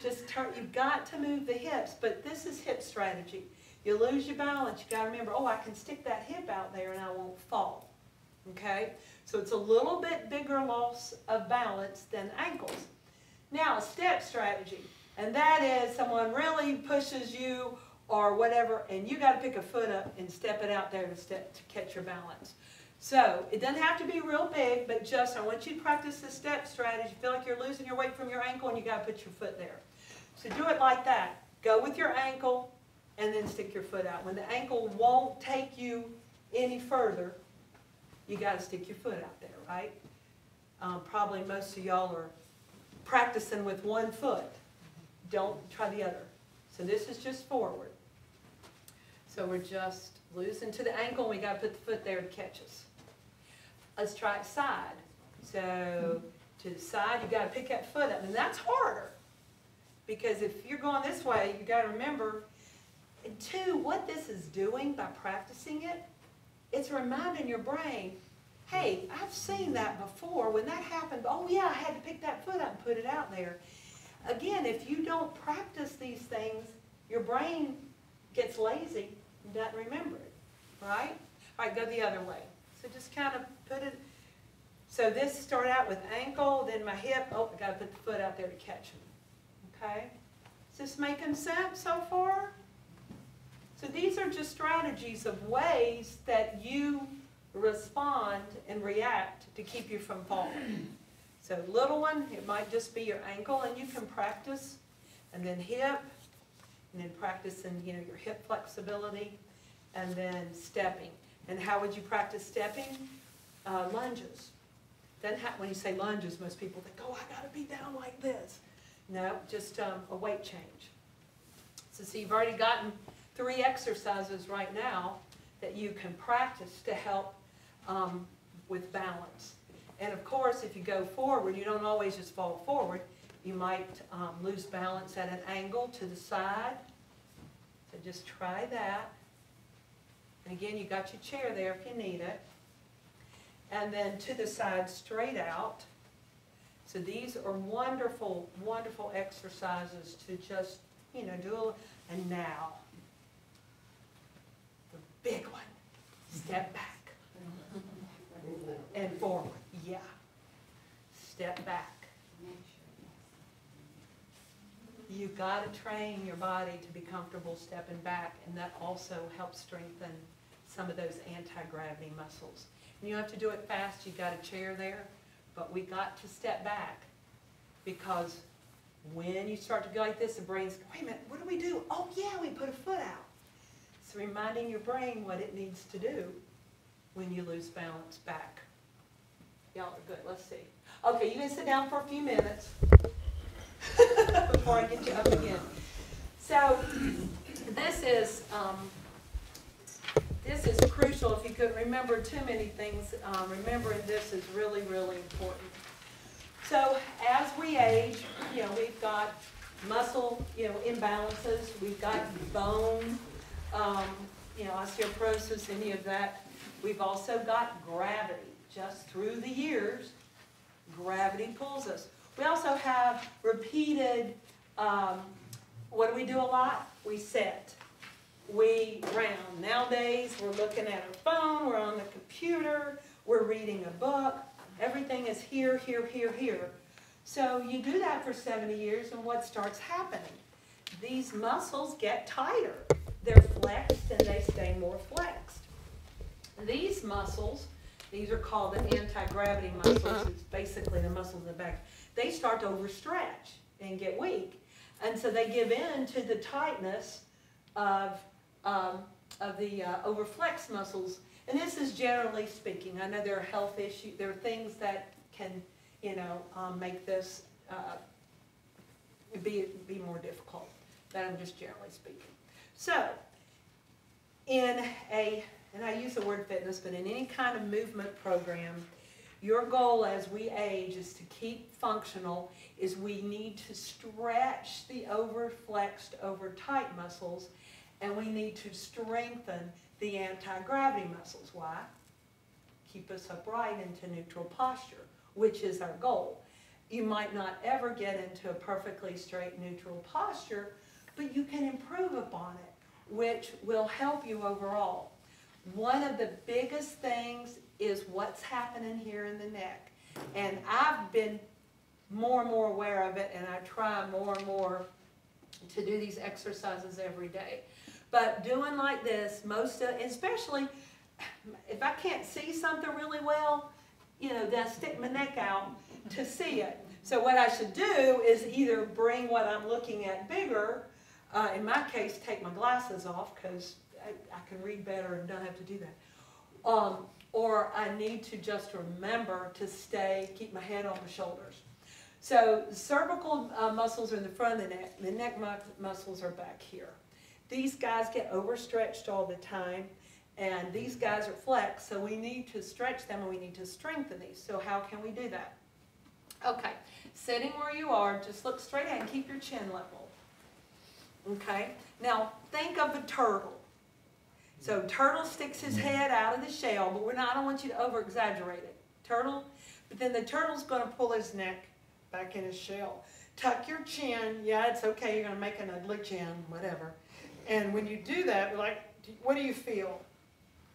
just turn, you've got to move the hips, but this is hip strategy. You lose your balance, you got to remember, oh, I can stick that hip out there and I won't fall. Okay? So it's a little bit bigger loss of balance than ankles. Now, a step strategy. And that is someone really pushes you or whatever, and you got to pick a foot up and step it out there to, step, to catch your balance. So it doesn't have to be real big, but just I want you to practice the step strategy. You Feel like you're losing your weight from your ankle, and you got to put your foot there. So do it like that. Go with your ankle, and then stick your foot out. When the ankle won't take you any further, you got to stick your foot out there, right? Um, probably most of y'all are practicing with one foot. Don't try the other. So this is just forward. So we're just losing to the ankle, and we got to put the foot there to catch us. Let's try it side. So to the side, you gotta pick that foot up, and that's harder. Because if you're going this way, you gotta remember, and two, what this is doing by practicing it, it's reminding your brain, hey, I've seen that before, when that happened, oh yeah, I had to pick that foot up and put it out there. Again, if you don't practice these things, your brain gets lazy and doesn't remember it, right? All right, go the other way. So just kind of put it, so this start out with ankle, then my hip, oh, I gotta put the foot out there to catch them, okay? Is this making sense so far? So these are just strategies of ways that you respond and react to keep you from falling. So little one, it might just be your ankle and you can practice, and then hip, and then practicing, you know, your hip flexibility, and then stepping. And how would you practice stepping? Uh, lunges. Then when you say lunges, most people think, oh, I gotta be down like this. No, just um, a weight change. So see, you've already gotten three exercises right now that you can practice to help um, with balance. And of course, if you go forward, you don't always just fall forward. You might um, lose balance at an angle to the side. So just try that. And again, you got your chair there if you need it. And then to the side, straight out. So these are wonderful, wonderful exercises to just, you know, do a, and now, big one, step back and forward, yeah. Step back. You've gotta train your body to be comfortable stepping back, and that also helps strengthen some of those anti-gravity muscles. And you have to do it fast, You've got a chair there, but we got to step back. Because when you start to go like this, the brain's, wait a minute, what do we do? Oh yeah, we put a foot out. It's reminding your brain what it needs to do when you lose balance back. Y'all are good, let's see. Okay, you can sit down for a few minutes [laughs] before I get you up again. So, this is, um, this is crucial. If you could remember too many things, um, remembering this is really, really important. So, as we age, you know, we've got muscle, you know, imbalances, we've got bone, um, you know, osteoporosis, any of that. We've also got gravity. Just through the years, gravity pulls us. We also have repeated, um, what do we do a lot? We sit. We round. Nowadays, we're looking at our phone, we're on the computer, we're reading a book. Everything is here, here, here, here. So you do that for 70 years, and what starts happening? These muscles get tighter. They're flexed and they stay more flexed. These muscles, these are called the anti-gravity muscles, it's basically the muscles in the back. They start to overstretch and get weak. And so they give in to the tightness of, um, of the uh, overflexed muscles. And this is generally speaking. I know there are health issues, there are things that can, you know, um, make this uh, be, be more difficult. But I'm just generally speaking. So, in a, and I use the word fitness, but in any kind of movement program, your goal as we age is to keep functional, is we need to stretch the overflexed, over tight muscles, and we need to strengthen the anti-gravity muscles. Why? Keep us upright into neutral posture, which is our goal. You might not ever get into a perfectly straight neutral posture, but you can improve upon it which will help you overall. One of the biggest things is what's happening here in the neck. And I've been more and more aware of it, and I try more and more to do these exercises every day. But doing like this, most of, especially if I can't see something really well, you know, then I stick my neck out to see it. So what I should do is either bring what I'm looking at bigger uh, in my case, take my glasses off because I, I, can read better and don't have to do that. Um, or I need to just remember to stay, keep my head on my shoulders. So cervical uh, muscles are in the front of the neck. The neck mu muscles are back here. These guys get overstretched all the time, and these guys are flexed, so we need to stretch them and we need to strengthen these. So how can we do that? Okay, sitting where you are, just look straight ahead and keep your chin level. Okay, now think of a turtle. So turtle sticks his mm-hmm. head out of the shell, but we're not, I don't want you to over exaggerate it. Turtle, but then the turtle's gonna pull his neck back in his shell. Tuck your chin, yeah, it's okay, you're gonna make an ugly chin, whatever. And when you do that, we're like, what do you feel?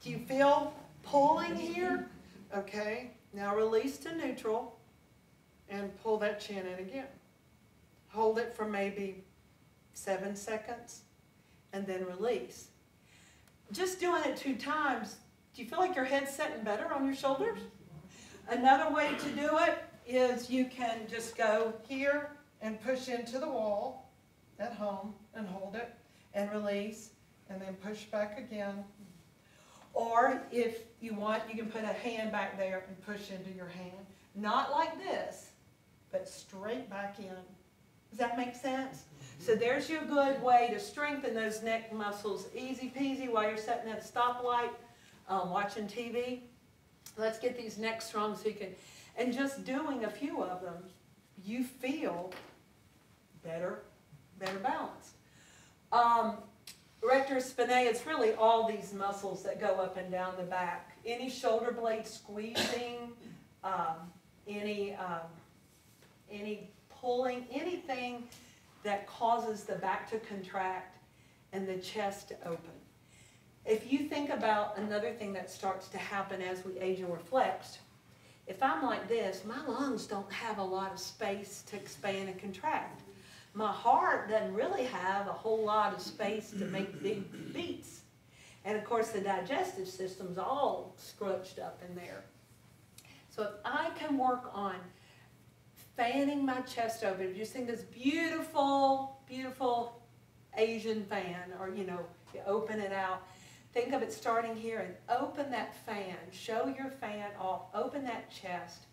Do you feel pulling here? Okay, now release to neutral and pull that chin in again. Hold it for maybe seven seconds and then release. Just doing it two times, do you feel like your head's sitting better on your shoulders? Another way to do it is you can just go here and push into the wall at home and hold it and release and then push back again. Or if you want, you can put a hand back there and push into your hand. Not like this, but straight back in. Does that make sense? So there's your good way to strengthen those neck muscles, easy peasy while you're sitting at a stoplight, um, watching TV. Let's get these necks strong so you can, and just doing a few of them, you feel better, better balance. Um, erector spinae, it's really all these muscles that go up and down the back. Any shoulder blade squeezing, um, any, um, any pulling, anything that causes the back to contract and the chest to open. If you think about another thing that starts to happen as we age and we're flexed, if I'm like this, my lungs don't have a lot of space to expand and contract. My heart doesn't really have a whole lot of space to make big beats. And of course, the digestive system's all scrunched up in there. So if I can work on fanning my chest open, if you think this beautiful, beautiful Asian fan, or you know, you open it out, think of it starting here and open that fan, show your fan off, open that chest,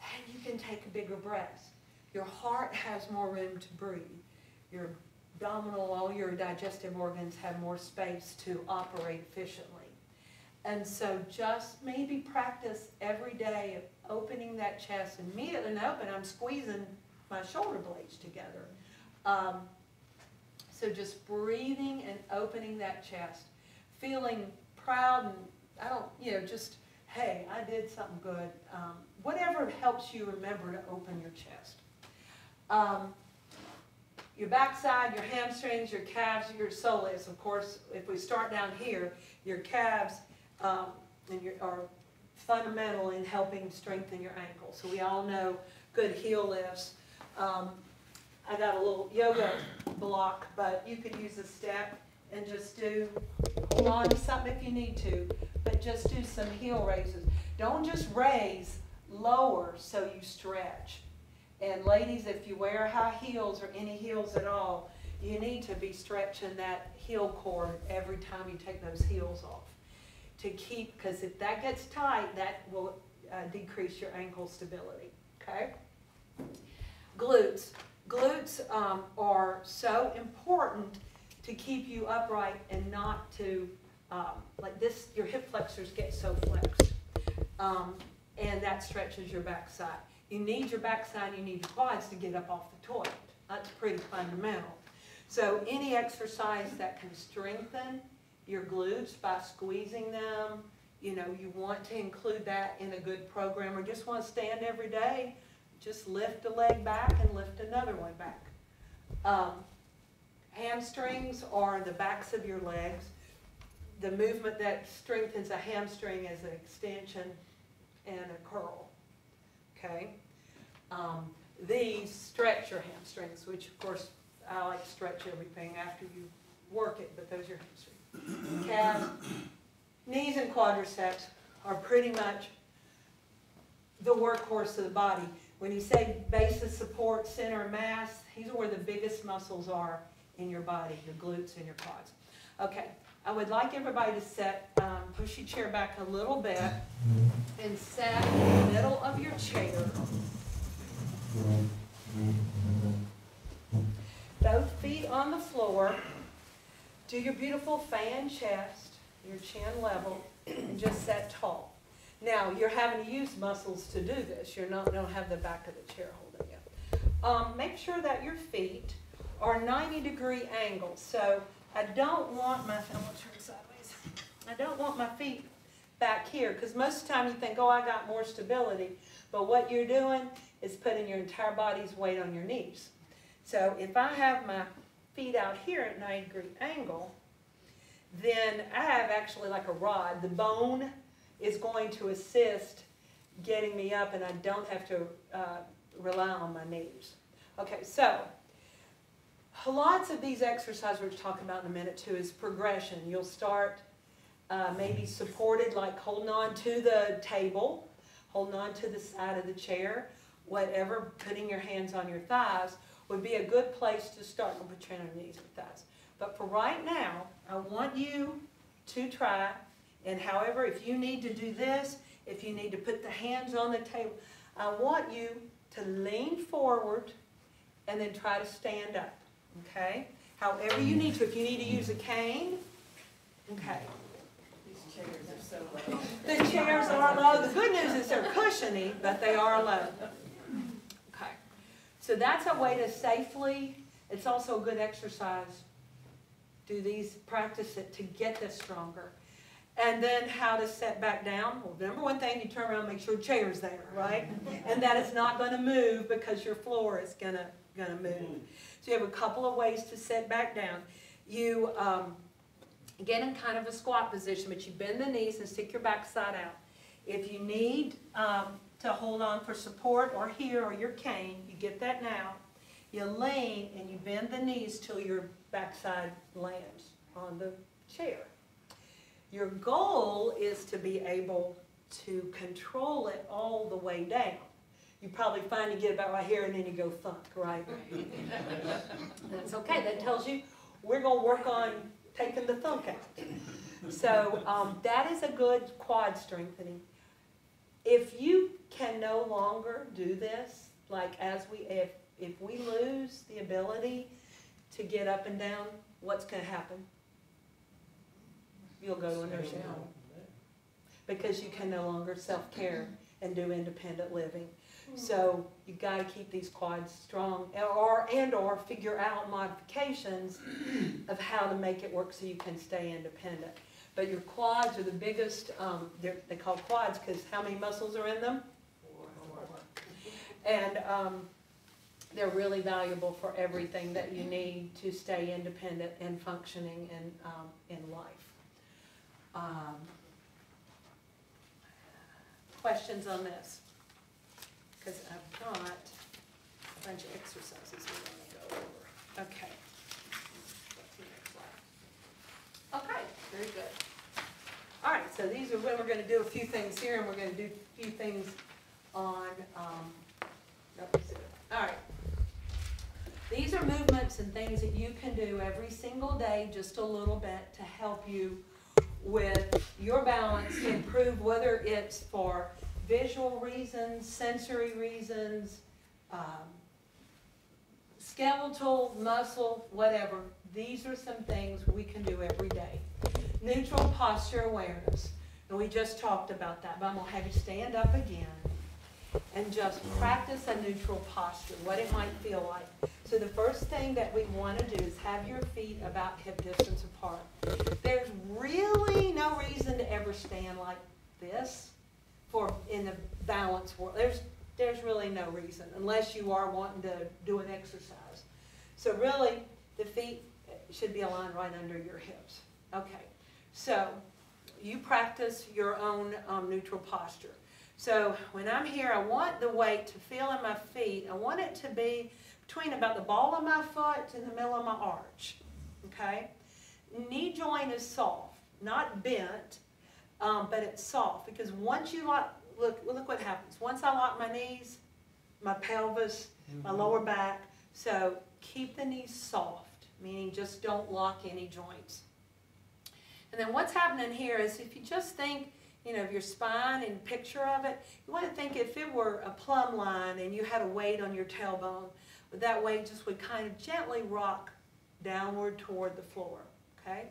and you can take a bigger breath. Your heart has more room to breathe. Your abdominal, all your digestive organs have more space to operate efficiently. And so just maybe practice every day opening that chest. Immediately open, I'm squeezing my shoulder blades together. Um, so just breathing and opening that chest, feeling proud and I don't, you know, just, hey, I did something good. Um, whatever helps you remember to open your chest. Um, your backside, your hamstrings, your calves, your soleus. Of course, if we start down here, your calves um, and your, are fundamental in helping strengthen your ankles. So we all know good heel lifts. Um, I got a little yoga block, but you could use a step and just do, hold on to something if you need to, but just do some heel raises. Don't just raise, lower so you stretch. And ladies, if you wear high heels or any heels at all, you need to be stretching that heel cord every time you take those heels off to keep, because if that gets tight, that will uh, decrease your ankle stability, okay? Glutes. Glutes um, are so important to keep you upright and not to, um, like this, your hip flexors get so flexed. Um, and that stretches your backside. You need your backside, you need your quads to get up off the toilet. That's pretty fundamental. So any exercise that can strengthen your glutes by squeezing them, you know, you want to include that in a good program or just want to stand every day, just lift a leg back and lift another one back. Um, hamstrings are the backs of your legs. The movement that strengthens a hamstring is an extension and a curl. Okay? Um, these stretch your hamstrings, which of course I like to stretch everything after you work it, but those are hamstrings. Calves, knees and quadriceps are pretty much the workhorse of the body. When you say basis, support, center, of mass, these are where the biggest muscles are in your body, your glutes and your quads. Okay, I would like everybody to set, um, push your chair back a little bit and set in the middle of your chair. Both feet on the floor. Do your beautiful fan chest, your chin level, and just set tall. Now, you're having to use muscles to do this. You're not, going to have the back of the chair holding you. Um, make sure that your feet are 90 degree angles. So I don't want my, I'm gonna turn sideways. I don't want my feet back here because most of the time you think, oh, I got more stability. But what you're doing is putting your entire body's weight on your knees. So if I have my feet out here at 90 degree angle, then I have actually like a rod. The bone is going to assist getting me up and I don't have to uh, rely on my knees. Okay, so lots of these exercises we're talking about in a minute too is progression. You'll start uh, maybe supported like holding on to the table, holding on to the side of the chair, whatever, putting your hands on your thighs would be a good place to start. Don't put hand on your knees or thighs. But for right now, I want you to try, and however, if you need to do this, if you need to put the hands on the table, I want you to lean forward and then try to stand up, okay? However you need to. If you need to use a cane, okay. These chairs are so low. The chairs are low. The good news is they're cushiony, but they are low. So that's a way to safely, it's also a good exercise. Do these, practice it to get this stronger. And then how to set back down. Well, number one thing, you turn around, make sure chair's there, right? And that it's not gonna move because your floor is gonna, gonna move. So you have a couple of ways to set back down. You, um, get in kind of a squat position, but you bend the knees and stick your backside out. If you need um, to hold on for support or here or your cane, you get that now. You lean and you bend the knees till your backside lands on the chair. Your goal is to be able to control it all the way down. You probably find you get about right here and then you go thunk, right? [laughs] That's okay. That tells you we're going to work on taking the thunk out. So um, that is a good quad strengthening. If you can no longer do this, like as we, if, if we lose the ability to get up and down, what's going to happen? You'll go to a nursing home because you can no longer self-care and do independent living. So you got to keep these quads strong, or and or figure out modifications of how to make it work so you can stay independent. But your quads are the biggest. Um, they're, they call quads because how many muscles are in them? And um, they're really valuable for everything that you need to stay independent and functioning in um, in life. Um, questions on this? Because I've got a bunch of exercises we want to go over. Okay. Okay, very good. All right, so these are when we're gonna do a few things here, and we're gonna do a few things on, um, all right. These are movements and things that you can do every single day, just a little bit, to help you with your balance, to improve whether it's for visual reasons, sensory reasons, um, skeletal, muscle, whatever. These are some things we can do every day. Neutral posture awareness. And we just talked about that, but I'm going to have you stand up again and just practice a neutral posture, what it might feel like. So the first thing that we want to do is have your feet about hip distance apart. There's really no reason to ever stand like this for in the balance world. There's there's really no reason unless you are wanting to do an exercise. So really, the feet should be aligned right under your hips. Okay, so you practice your own um, neutral posture. So when I'm here, I want the weight to feel in my feet. I want it to be between about the ball of my foot and the middle of my arch. Okay? Knee joint is soft, not bent, um, but it's soft because once you lock, look, look what happens. Once I lock my knees, my pelvis, my lower back, so keep the knees soft, meaning just don't lock any joints. And then what's happening here is if you just think, you know, of your spine and picture of it, you want to think if it were a plumb line and you had a weight on your tailbone, that weight just would kind of gently rock downward toward the floor, okay?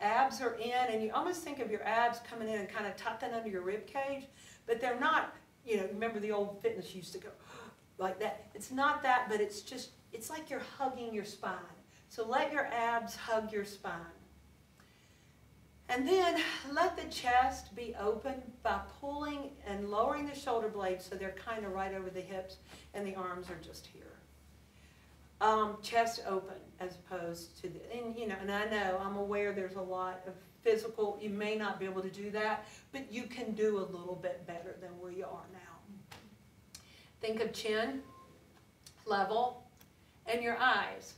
abs are in, and you almost think of your abs coming in and kind of tucking under your rib cage, but they're not, you know, remember the old fitness used to go [gasps] like that. It's not that, but it's just, it's like you're hugging your spine. So let your abs hug your spine. And then let the chest be open by pulling and lowering the shoulder blades so they're kind of right over the hips and the arms are just here. Um, chest open as opposed to the, and you know, and I know, I'm aware there's a lot of physical, you may not be able to do that, but you can do a little bit better than where you are now. Think of chin, level, and your eyes.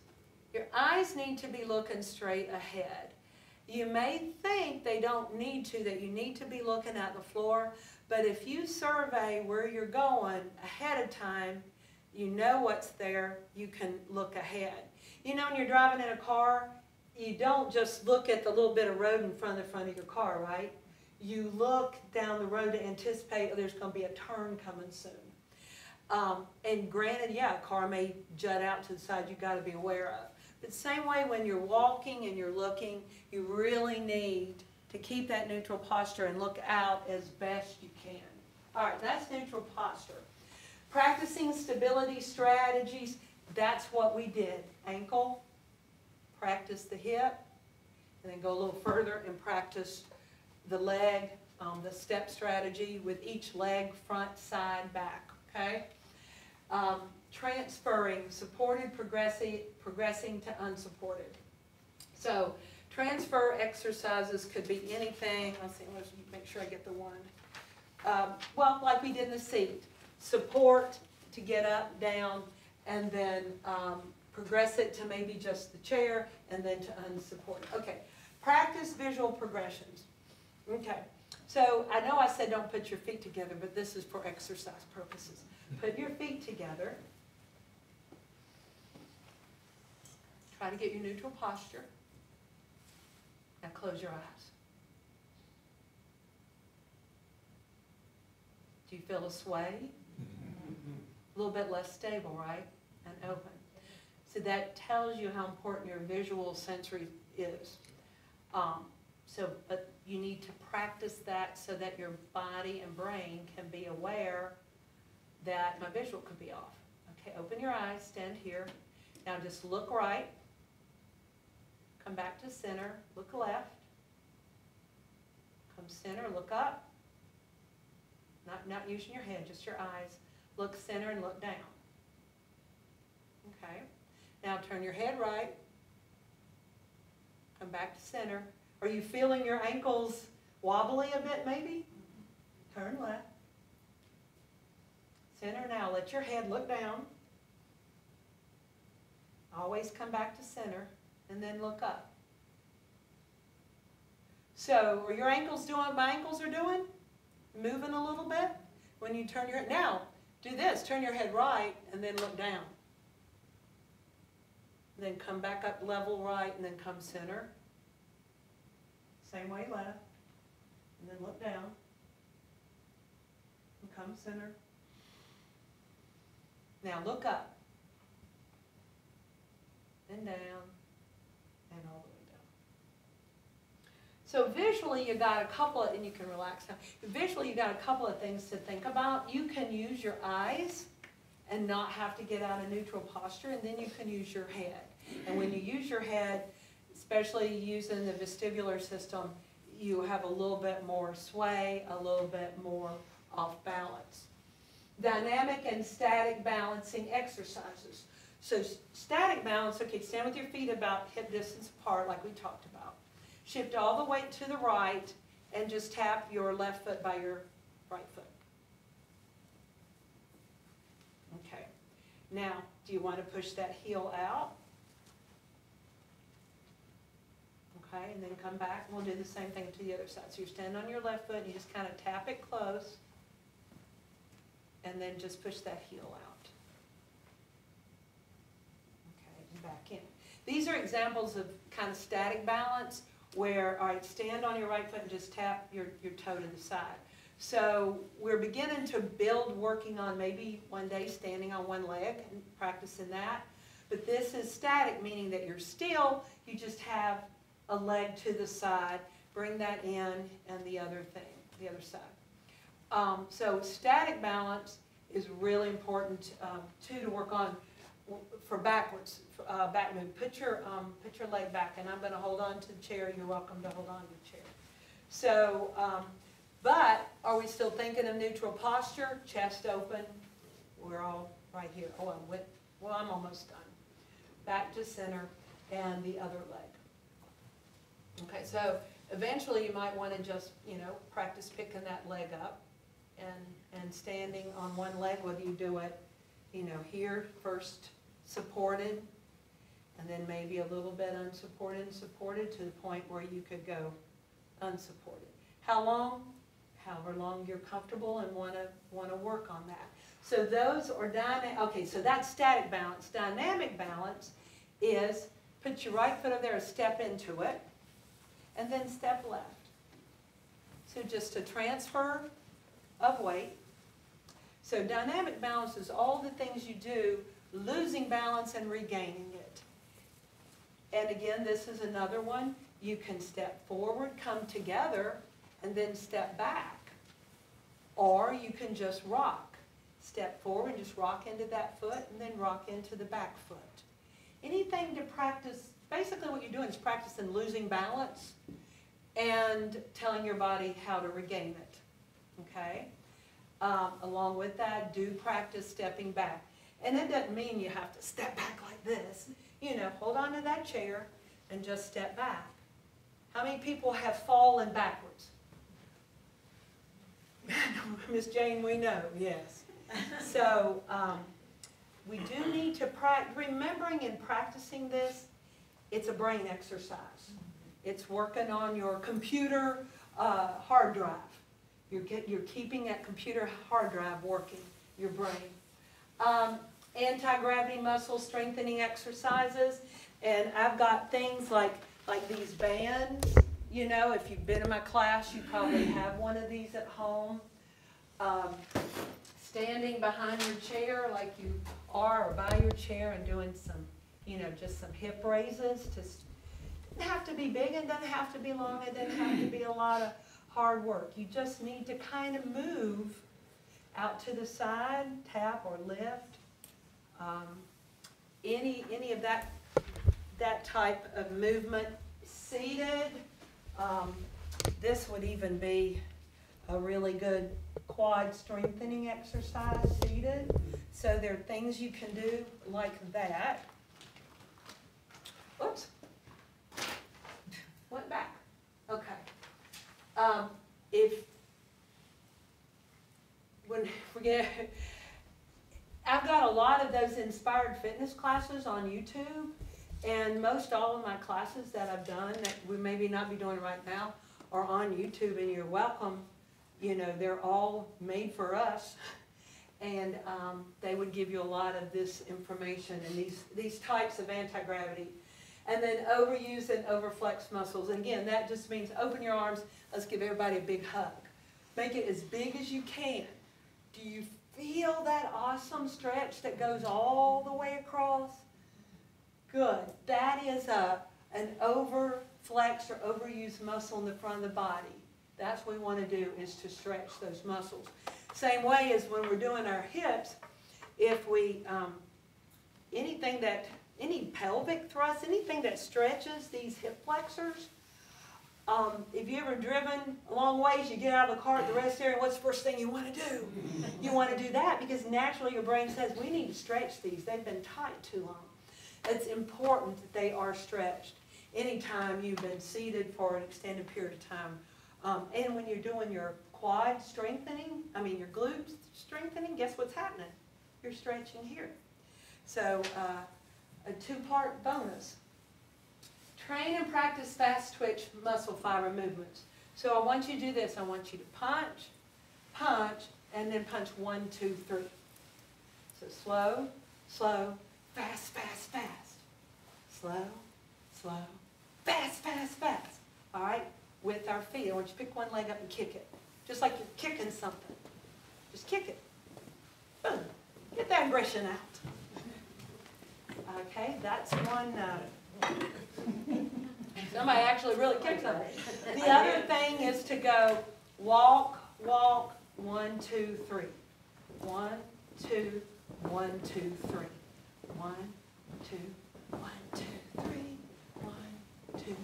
Your eyes need to be looking straight ahead. You may think they don't need to, that you need to be looking at the floor, but if you survey where you're going ahead of time, you know what's there, you can look ahead. You know, when you're driving in a car, you don't just look at the little bit of road in front of the front of your car, right? You look down the road to anticipate oh, there's going to be a turn coming soon. Um, and granted, yeah, a car may jut out to the side you've got to be aware of. But same way when you're walking and you're looking, you really need to keep that neutral posture and look out as best you can. All right, that's neutral posture. Practicing stability strategies, that's what we did. Ankle, practice the hip, and then go a little further and practice the leg, um, the step strategy with each leg, front, side, back, okay? Um, transferring supported progressing, progressing to unsupported. So transfer exercises could be anything, let's see, let's make sure I get the one. Um, well, like we did in the seat, support to get up, down, and then um, progress it to maybe just the chair, and then to unsupported. Okay, practice visual progressions. Okay, so I know I said don't put your feet together, but this is for exercise purposes. Put your feet together. Try to get your neutral posture. Now close your eyes. Do you feel a sway? A little bit less stable, right? And open. So that tells you how important your visual sensory is. Um, so, but you need to practice that so that your body and brain can be aware that my visual could be off. Okay, open your eyes, stand here. Now just look right. Come back to center, look left. Come center, look up. Not, not using your head, just your eyes. Look center and look down. Okay. Now turn your head right. Come back to center. Are you feeling your ankles wobbly a bit maybe? Turn left. Center now. Let your head look down. Always come back to center and then look up. So, are your ankles doing what my ankles are doing? Moving a little bit? When you turn your head, now, do this. Turn your head right and then look down. Then come back up level right and then come center. Same way left. And then look down. And come center. Now look up. And down. And all the way down. So visually you got a couple of, and you can relax now. Visually you got a couple of things to think about. You can use your eyes and not have to get out of neutral posture, and then you can use your head. And when you use your head, especially using the vestibular system, you have a little bit more sway, a little bit more off balance. Dynamic and static balancing exercises. So static balance, okay, stand with your feet about hip distance apart like we talked about. Shift all the weight to the right and just tap your left foot by your right foot. Okay. Now, do you want to push that heel out? Okay, and then come back, and we'll do the same thing to the other side. So you're standing on your left foot, and you just kind of tap it close, and then just push that heel out. Okay, and back in. These are examples of kind of static balance, where, all right, stand on your right foot and just tap your, your toe to the side. So we're beginning to build working on maybe one day standing on one leg and practicing that. But this is static, meaning that you're still, you just have a leg to the side, bring that in, and the other thing, the other side. Um, so static balance is really important, um, too, to work on for backwards, uh, back move. Put your, um, put your leg back, and I'm gonna hold on to the chair, you're welcome to hold on to the chair. So, um, but are we still thinking of neutral posture, chest open? We're all right here, oh, I'm with, well, I'm almost done. Back to center and the other leg. Okay, so eventually you might wanna just, you know, practice picking that leg up and, and standing on one leg, whether you do it, you know, here first supported, and then maybe a little bit unsupported and supported to the point where you could go unsupported. How long? However long you're comfortable and wanna, wanna work on that. So those are dynamic. okay, so that's static balance. Dynamic balance is put your right foot over there, step into it, and then step left. So just a transfer of weight. So dynamic balance is all the things you do, losing balance and regaining it. And again, this is another one. You can step forward, come together, and then step back. Or you can just rock. Step forward, and just rock into that foot, and then rock into the back foot. Anything to practice, basically what you're doing is practicing losing balance and telling your body how to regain it, okay? Um, along with that, do practice stepping back. And it doesn't mean you have to step back like this. You know, hold on to that chair and just step back. How many people have fallen backwards? [laughs] Miss Jane, we know, yes. So, um, we do need to prac, remembering and practicing this, it's a brain exercise. It's working on your computer, uh, hard drive. You're get, you're keeping that computer hard drive working, your brain. Um, anti-gravity muscle strengthening exercises, and I've got things like, like these bands. You know, if you've been in my class, you probably [clears throat] have one of these at home. Um, standing behind your chair like you are, or by your chair and doing some, you know, just some hip raises to, doesn't have to be big and doesn't have to be long, it doesn't have to be a lot of hard work. You just need to kind of move out to the side, tap or lift. Um, any, any of that, that type of movement. Seated, um, this would even be a really good quad strengthening exercise seated. So there are things you can do like that. Oops. Went back. Okay. Um, if, when [laughs] we get, I've got a lot of those inspired fitness classes on YouTube. And most all of my classes that I've done, that we maybe not be doing right now, are on YouTube and you're welcome. You know, they're all made for us. And um, they would give you a lot of this information and these, these types of anti-gravity. And then overuse and overflex muscles. And again, that just means open your arms. Let's give everybody a big hug. Make it as big as you can. Do you feel that awesome stretch that goes all the way across? Good. That is a, an overflex or overused muscle in the front of the body. That's what we want to do is to stretch those muscles. Same way as when we're doing our hips, if we, um, anything that, any pelvic thrust, anything that stretches these hip flexors, um, if you ever driven a long ways, you get out of the car at the rest area, what's the first thing you want to do? You want to do that because naturally your brain says, we need to stretch these. They've been tight too long. It's important that they are stretched anytime you've been seated for an extended period of time. Um, and when you're doing your quad strengthening, I mean your glutes strengthening, guess what's happening? You're stretching here. So uh, a two-part bonus. Train and practice fast twitch muscle fiber movements. So I want you to do this. I want you to punch, punch, and then punch one, two, three. So slow, slow, fast, fast, fast. Slow, slow, fast, fast, fast. All right? With our feet. I want you to pick one leg up and kick it. Just like you're kicking something. Just kick it. Boom. Get that aggression out. Okay, that's one. Uh, Somebody actually really kicked something. The other thing is to go walk, walk, one, two, three. One, two, one, two, three. One, two, one, two, three. One, two,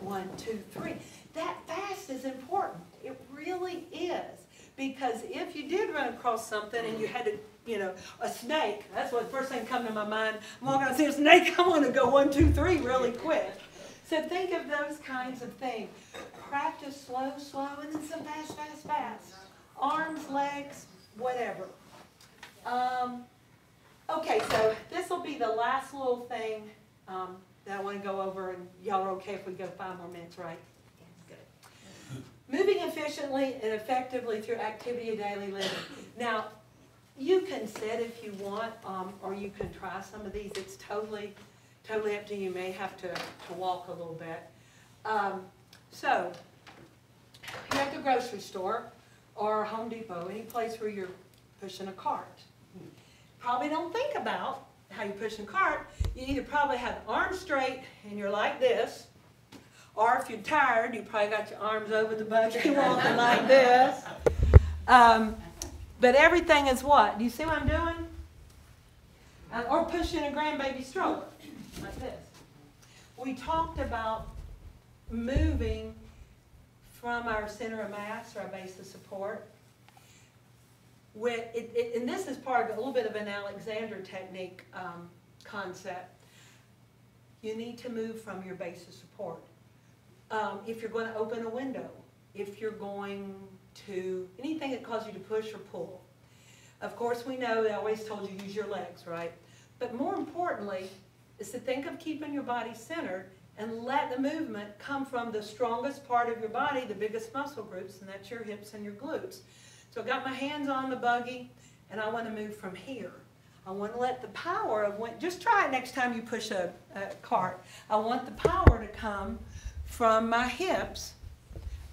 one, two, three. That fast is important. It really is. Because if you did run across something and you had to, you know, a snake, that's what the first thing come to my mind. I'm walking, I see a snake, [laughs] I want to go one, two, three really quick. So think of those kinds of things. Practice slow, slow, and then some fast, fast, fast. Arms, legs, whatever. Um, okay, so this will be the last little thing um, that I want to go over, and y'all are okay if we go five more minutes, right? Moving efficiently and effectively through activity of daily living. Now, you can set if you want, um, or you can try some of these. It's totally, totally up to you. You may have to, to walk a little bit. Um, so, you're at the grocery store or Home Depot, any place where you're pushing a cart. Probably don't think about how you're pushing a cart. You either probably have arms straight and you're like this, or if you're tired, you probably got your arms over the buggy walking like this. Um, but everything is what? Do you see what I'm doing? Uh, or pushing a grandbaby stroller, like this. We talked about moving from our center of mass, or our base of support. With, it, it, and this is part of a little bit of an Alexander technique um, concept. You need to move from your base of support. Um, if you're going to open a window, if you're going to, anything that causes you to push or pull. Of course, we know they always told you use your legs, right? But more importantly, is to think of keeping your body centered and let the movement come from the strongest part of your body, the biggest muscle groups, and that's your hips and your glutes. So I got my hands on the buggy, and I want to move from here. I want to let the power of when, just try it next time you push a, a cart. I want the power to come from my hips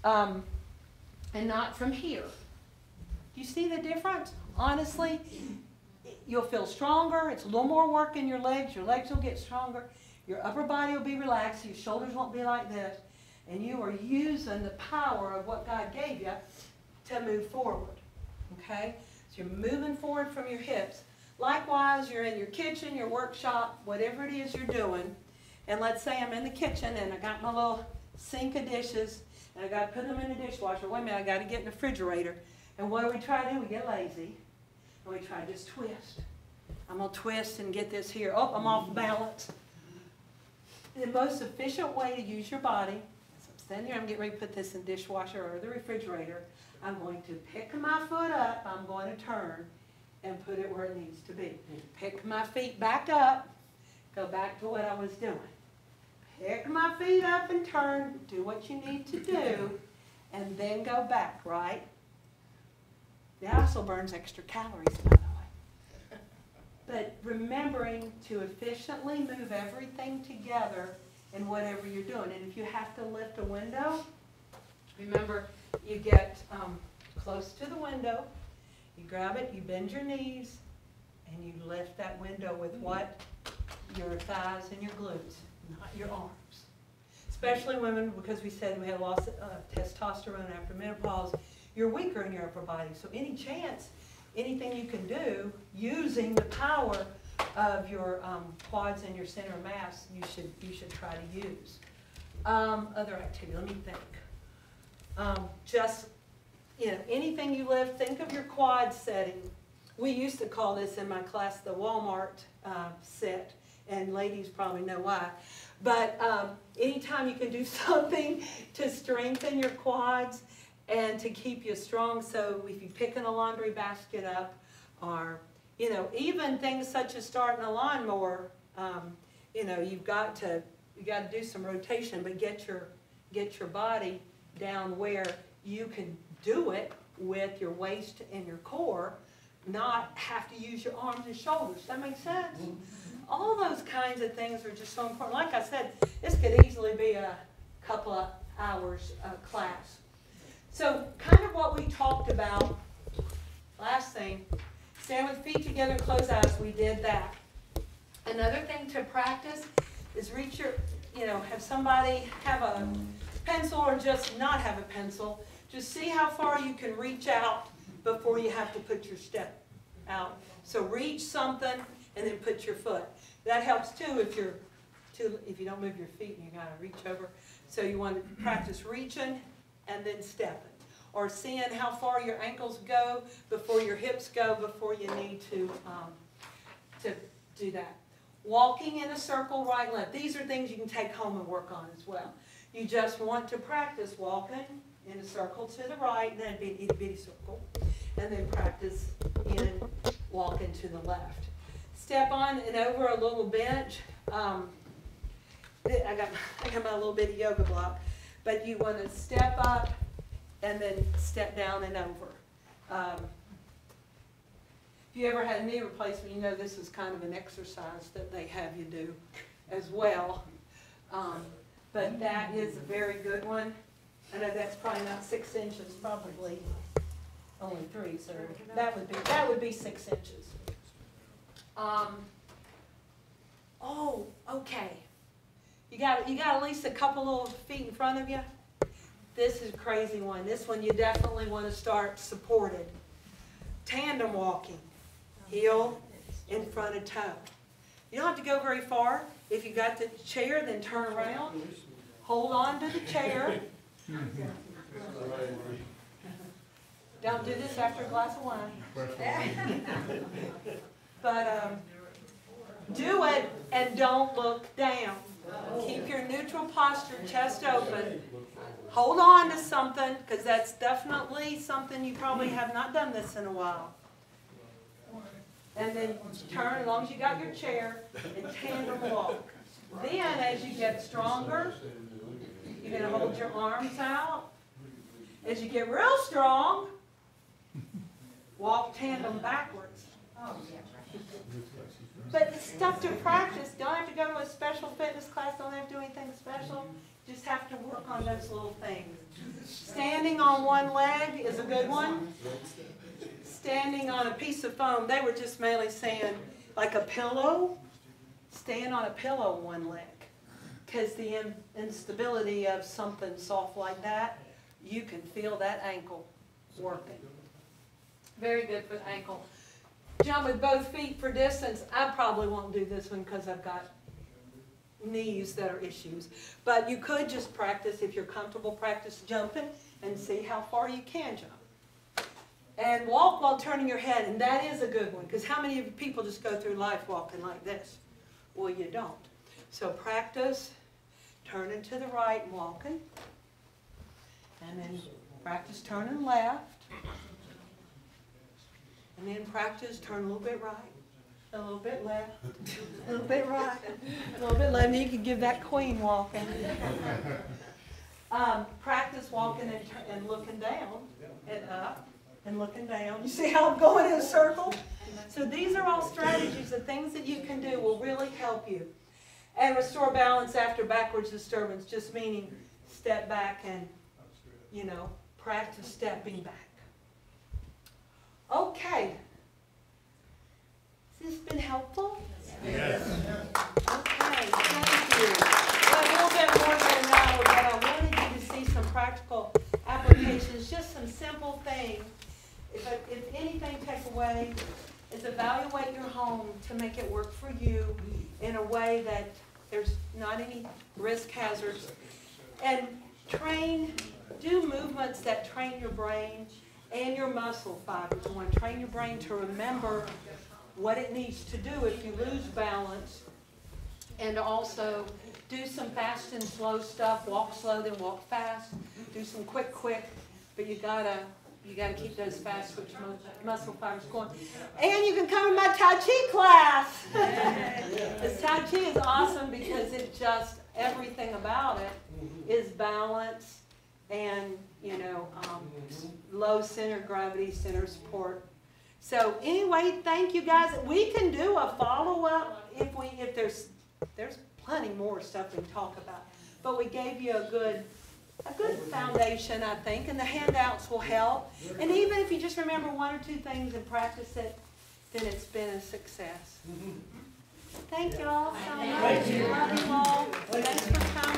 um, and not from here. Do you see the difference? Honestly, you'll feel stronger. It's a little more work in your legs. Your legs will get stronger. Your upper body will be relaxed. Your shoulders won't be like this. And you are using the power of what God gave you to move forward. Okay? So you're moving forward from your hips. Likewise, you're in your kitchen, your workshop, whatever it is you're doing. And let's say I'm in the kitchen and I got my little sink of dishes and I got to put them in the dishwasher. Wait a minute, I got to get in the refrigerator. And what do we try to do? We get lazy and we try to just twist. I'm going to twist and get this here. Oh, I'm off balance. The most efficient way to use your body, as I'm standing here, I'm getting ready to put this in the dishwasher or the refrigerator. I'm going to pick my foot up, I'm going to turn and put it where it needs to be. Pick my feet back up, go back to what I was doing. Pick my feet up and turn, do what you need to do, and then go back, right? That also burns extra calories, by the way. But remembering to efficiently move everything together in whatever you're doing. And if you have to lift a window, remember you get um, close to the window, you grab it, you bend your knees, and you lift that window with what? Your thighs and your glutes, not your arms. Especially women, because we said we had loss of uh, testosterone after menopause, you're weaker in your upper body. So any chance, anything you can do using the power of your um, quads and your center mass, you should you should try to use. Um, other activity, let me think. Um, just you know, anything you lift, think of your quad setting. We used to call this in my class the Walmart uh, set, and ladies probably know why. But um, anytime you can do [laughs] something to strengthen your quads and to keep you strong, so if you're picking a laundry basket up, or you know, even things such as starting a lawnmower, um, you know, you've got to you got to do some rotation, but get your get your body down where you can do it with your waist and your core, not have to use your arms and shoulders. Does that make sense? All those kinds of things are just so important. Like I said, this could easily be a couple of hours uh, class. So kind of what we talked about, last thing, stand with feet together, close eyes, we did that. Another thing to practice is reach your, you know, have somebody have a pencil or just not have a pencil. Just see how far you can reach out before you have to put your step out. So reach something and then put your foot. That helps too if you're, too, if you don't move your feet and you gotta reach over. So you want to practice reaching and then stepping. Or seeing how far your ankles go before your hips go before you need to, um, to do that. Walking in a circle, right and left. These are things you can take home and work on as well. You just want to practice walking in a circle to the right, and then be an itty bitty circle, and then practice in walking to the left. Step on and over a little bench. Um, I got, [laughs] I got my little bitty yoga block, but you want to step up and then step down and over. Um, if you ever had a knee replacement, you know this is kind of an exercise that they have you do as well. Um, but that is a very good one. I know that's probably not six inches, probably only three, so that would be, that would be six inches. Um, oh, okay. You got, you got at least a couple little feet in front of you? This is a crazy one. This one you definitely want to start supported. Tandem walking, heel in front of toe. You don't have to go very far. If you got the chair, then turn around, hold on to the chair. Don't do this after a glass of wine. [laughs] But, um, do it and don't look down. Keep your neutral posture, chest open. Hold on to something, because that's definitely something you probably have not done this in a while. And then turn, as long as you got your chair, and tandem walk. Then, as you get stronger, you're gonna hold your arms out. As you get real strong, walk tandem backwards. But it's stuff to practice. Don't have to go to a special fitness class. Don't have to do anything special. Just have to work on those little things. Standing on one leg is a good one. Standing on a piece of foam. They were just mainly saying like a pillow. Stand on a pillow one leg. Because the in- instability of something soft like that, you can feel that ankle working. Very good for the ankle. Jump with both feet for distance. I probably won't do this one because I've got knees that are issues. But you could just practice, if you're comfortable, practice jumping and see how far you can jump. And walk while turning your head, and that is a good one, because how many people just go through life walking like this? Well, you don't. So practice turning to the right and walking. And then practice turning left. And then practice turn a little bit right, a little bit left, [laughs] a little bit right, a little bit left. And you can give that queen walking. [laughs] Um, practice walking and, and looking down and up and looking down. You see how I'm going in a circle? So these are all strategies, the things that you can do will really help you. And restore balance after backwards disturbance, just meaning step back and, you know, practice stepping back. Okay. Has this been helpful? Yes. Okay, thank you. Well, a little bit more than an hour, but I wanted you to see some practical applications, just some simple things. If, if anything, take away is evaluate your home to make it work for you in a way that there's not any risk hazards. And train, do movements that train your brain and your muscle fibers. You want to train your brain to remember what it needs to do if you lose balance. And also do some fast and slow stuff. Walk slow, then walk fast. Do some quick, quick. But you gotta, you gotta keep those fast twitch mu- muscle fibers going. And you can come to my Tai Chi class. [laughs] This Tai Chi is awesome because it just, everything about it is balance and, you know, um, low center gravity, center support. So anyway, thank you guys. We can do a follow-up if we, if there's, there's plenty more stuff we can talk about. But we gave you a good, a good foundation, I think, and the handouts will help. And even if you just remember one or two things and practice it, then it's been a success. Thank you all so much. Thank you. Love you all. Thanks for coming.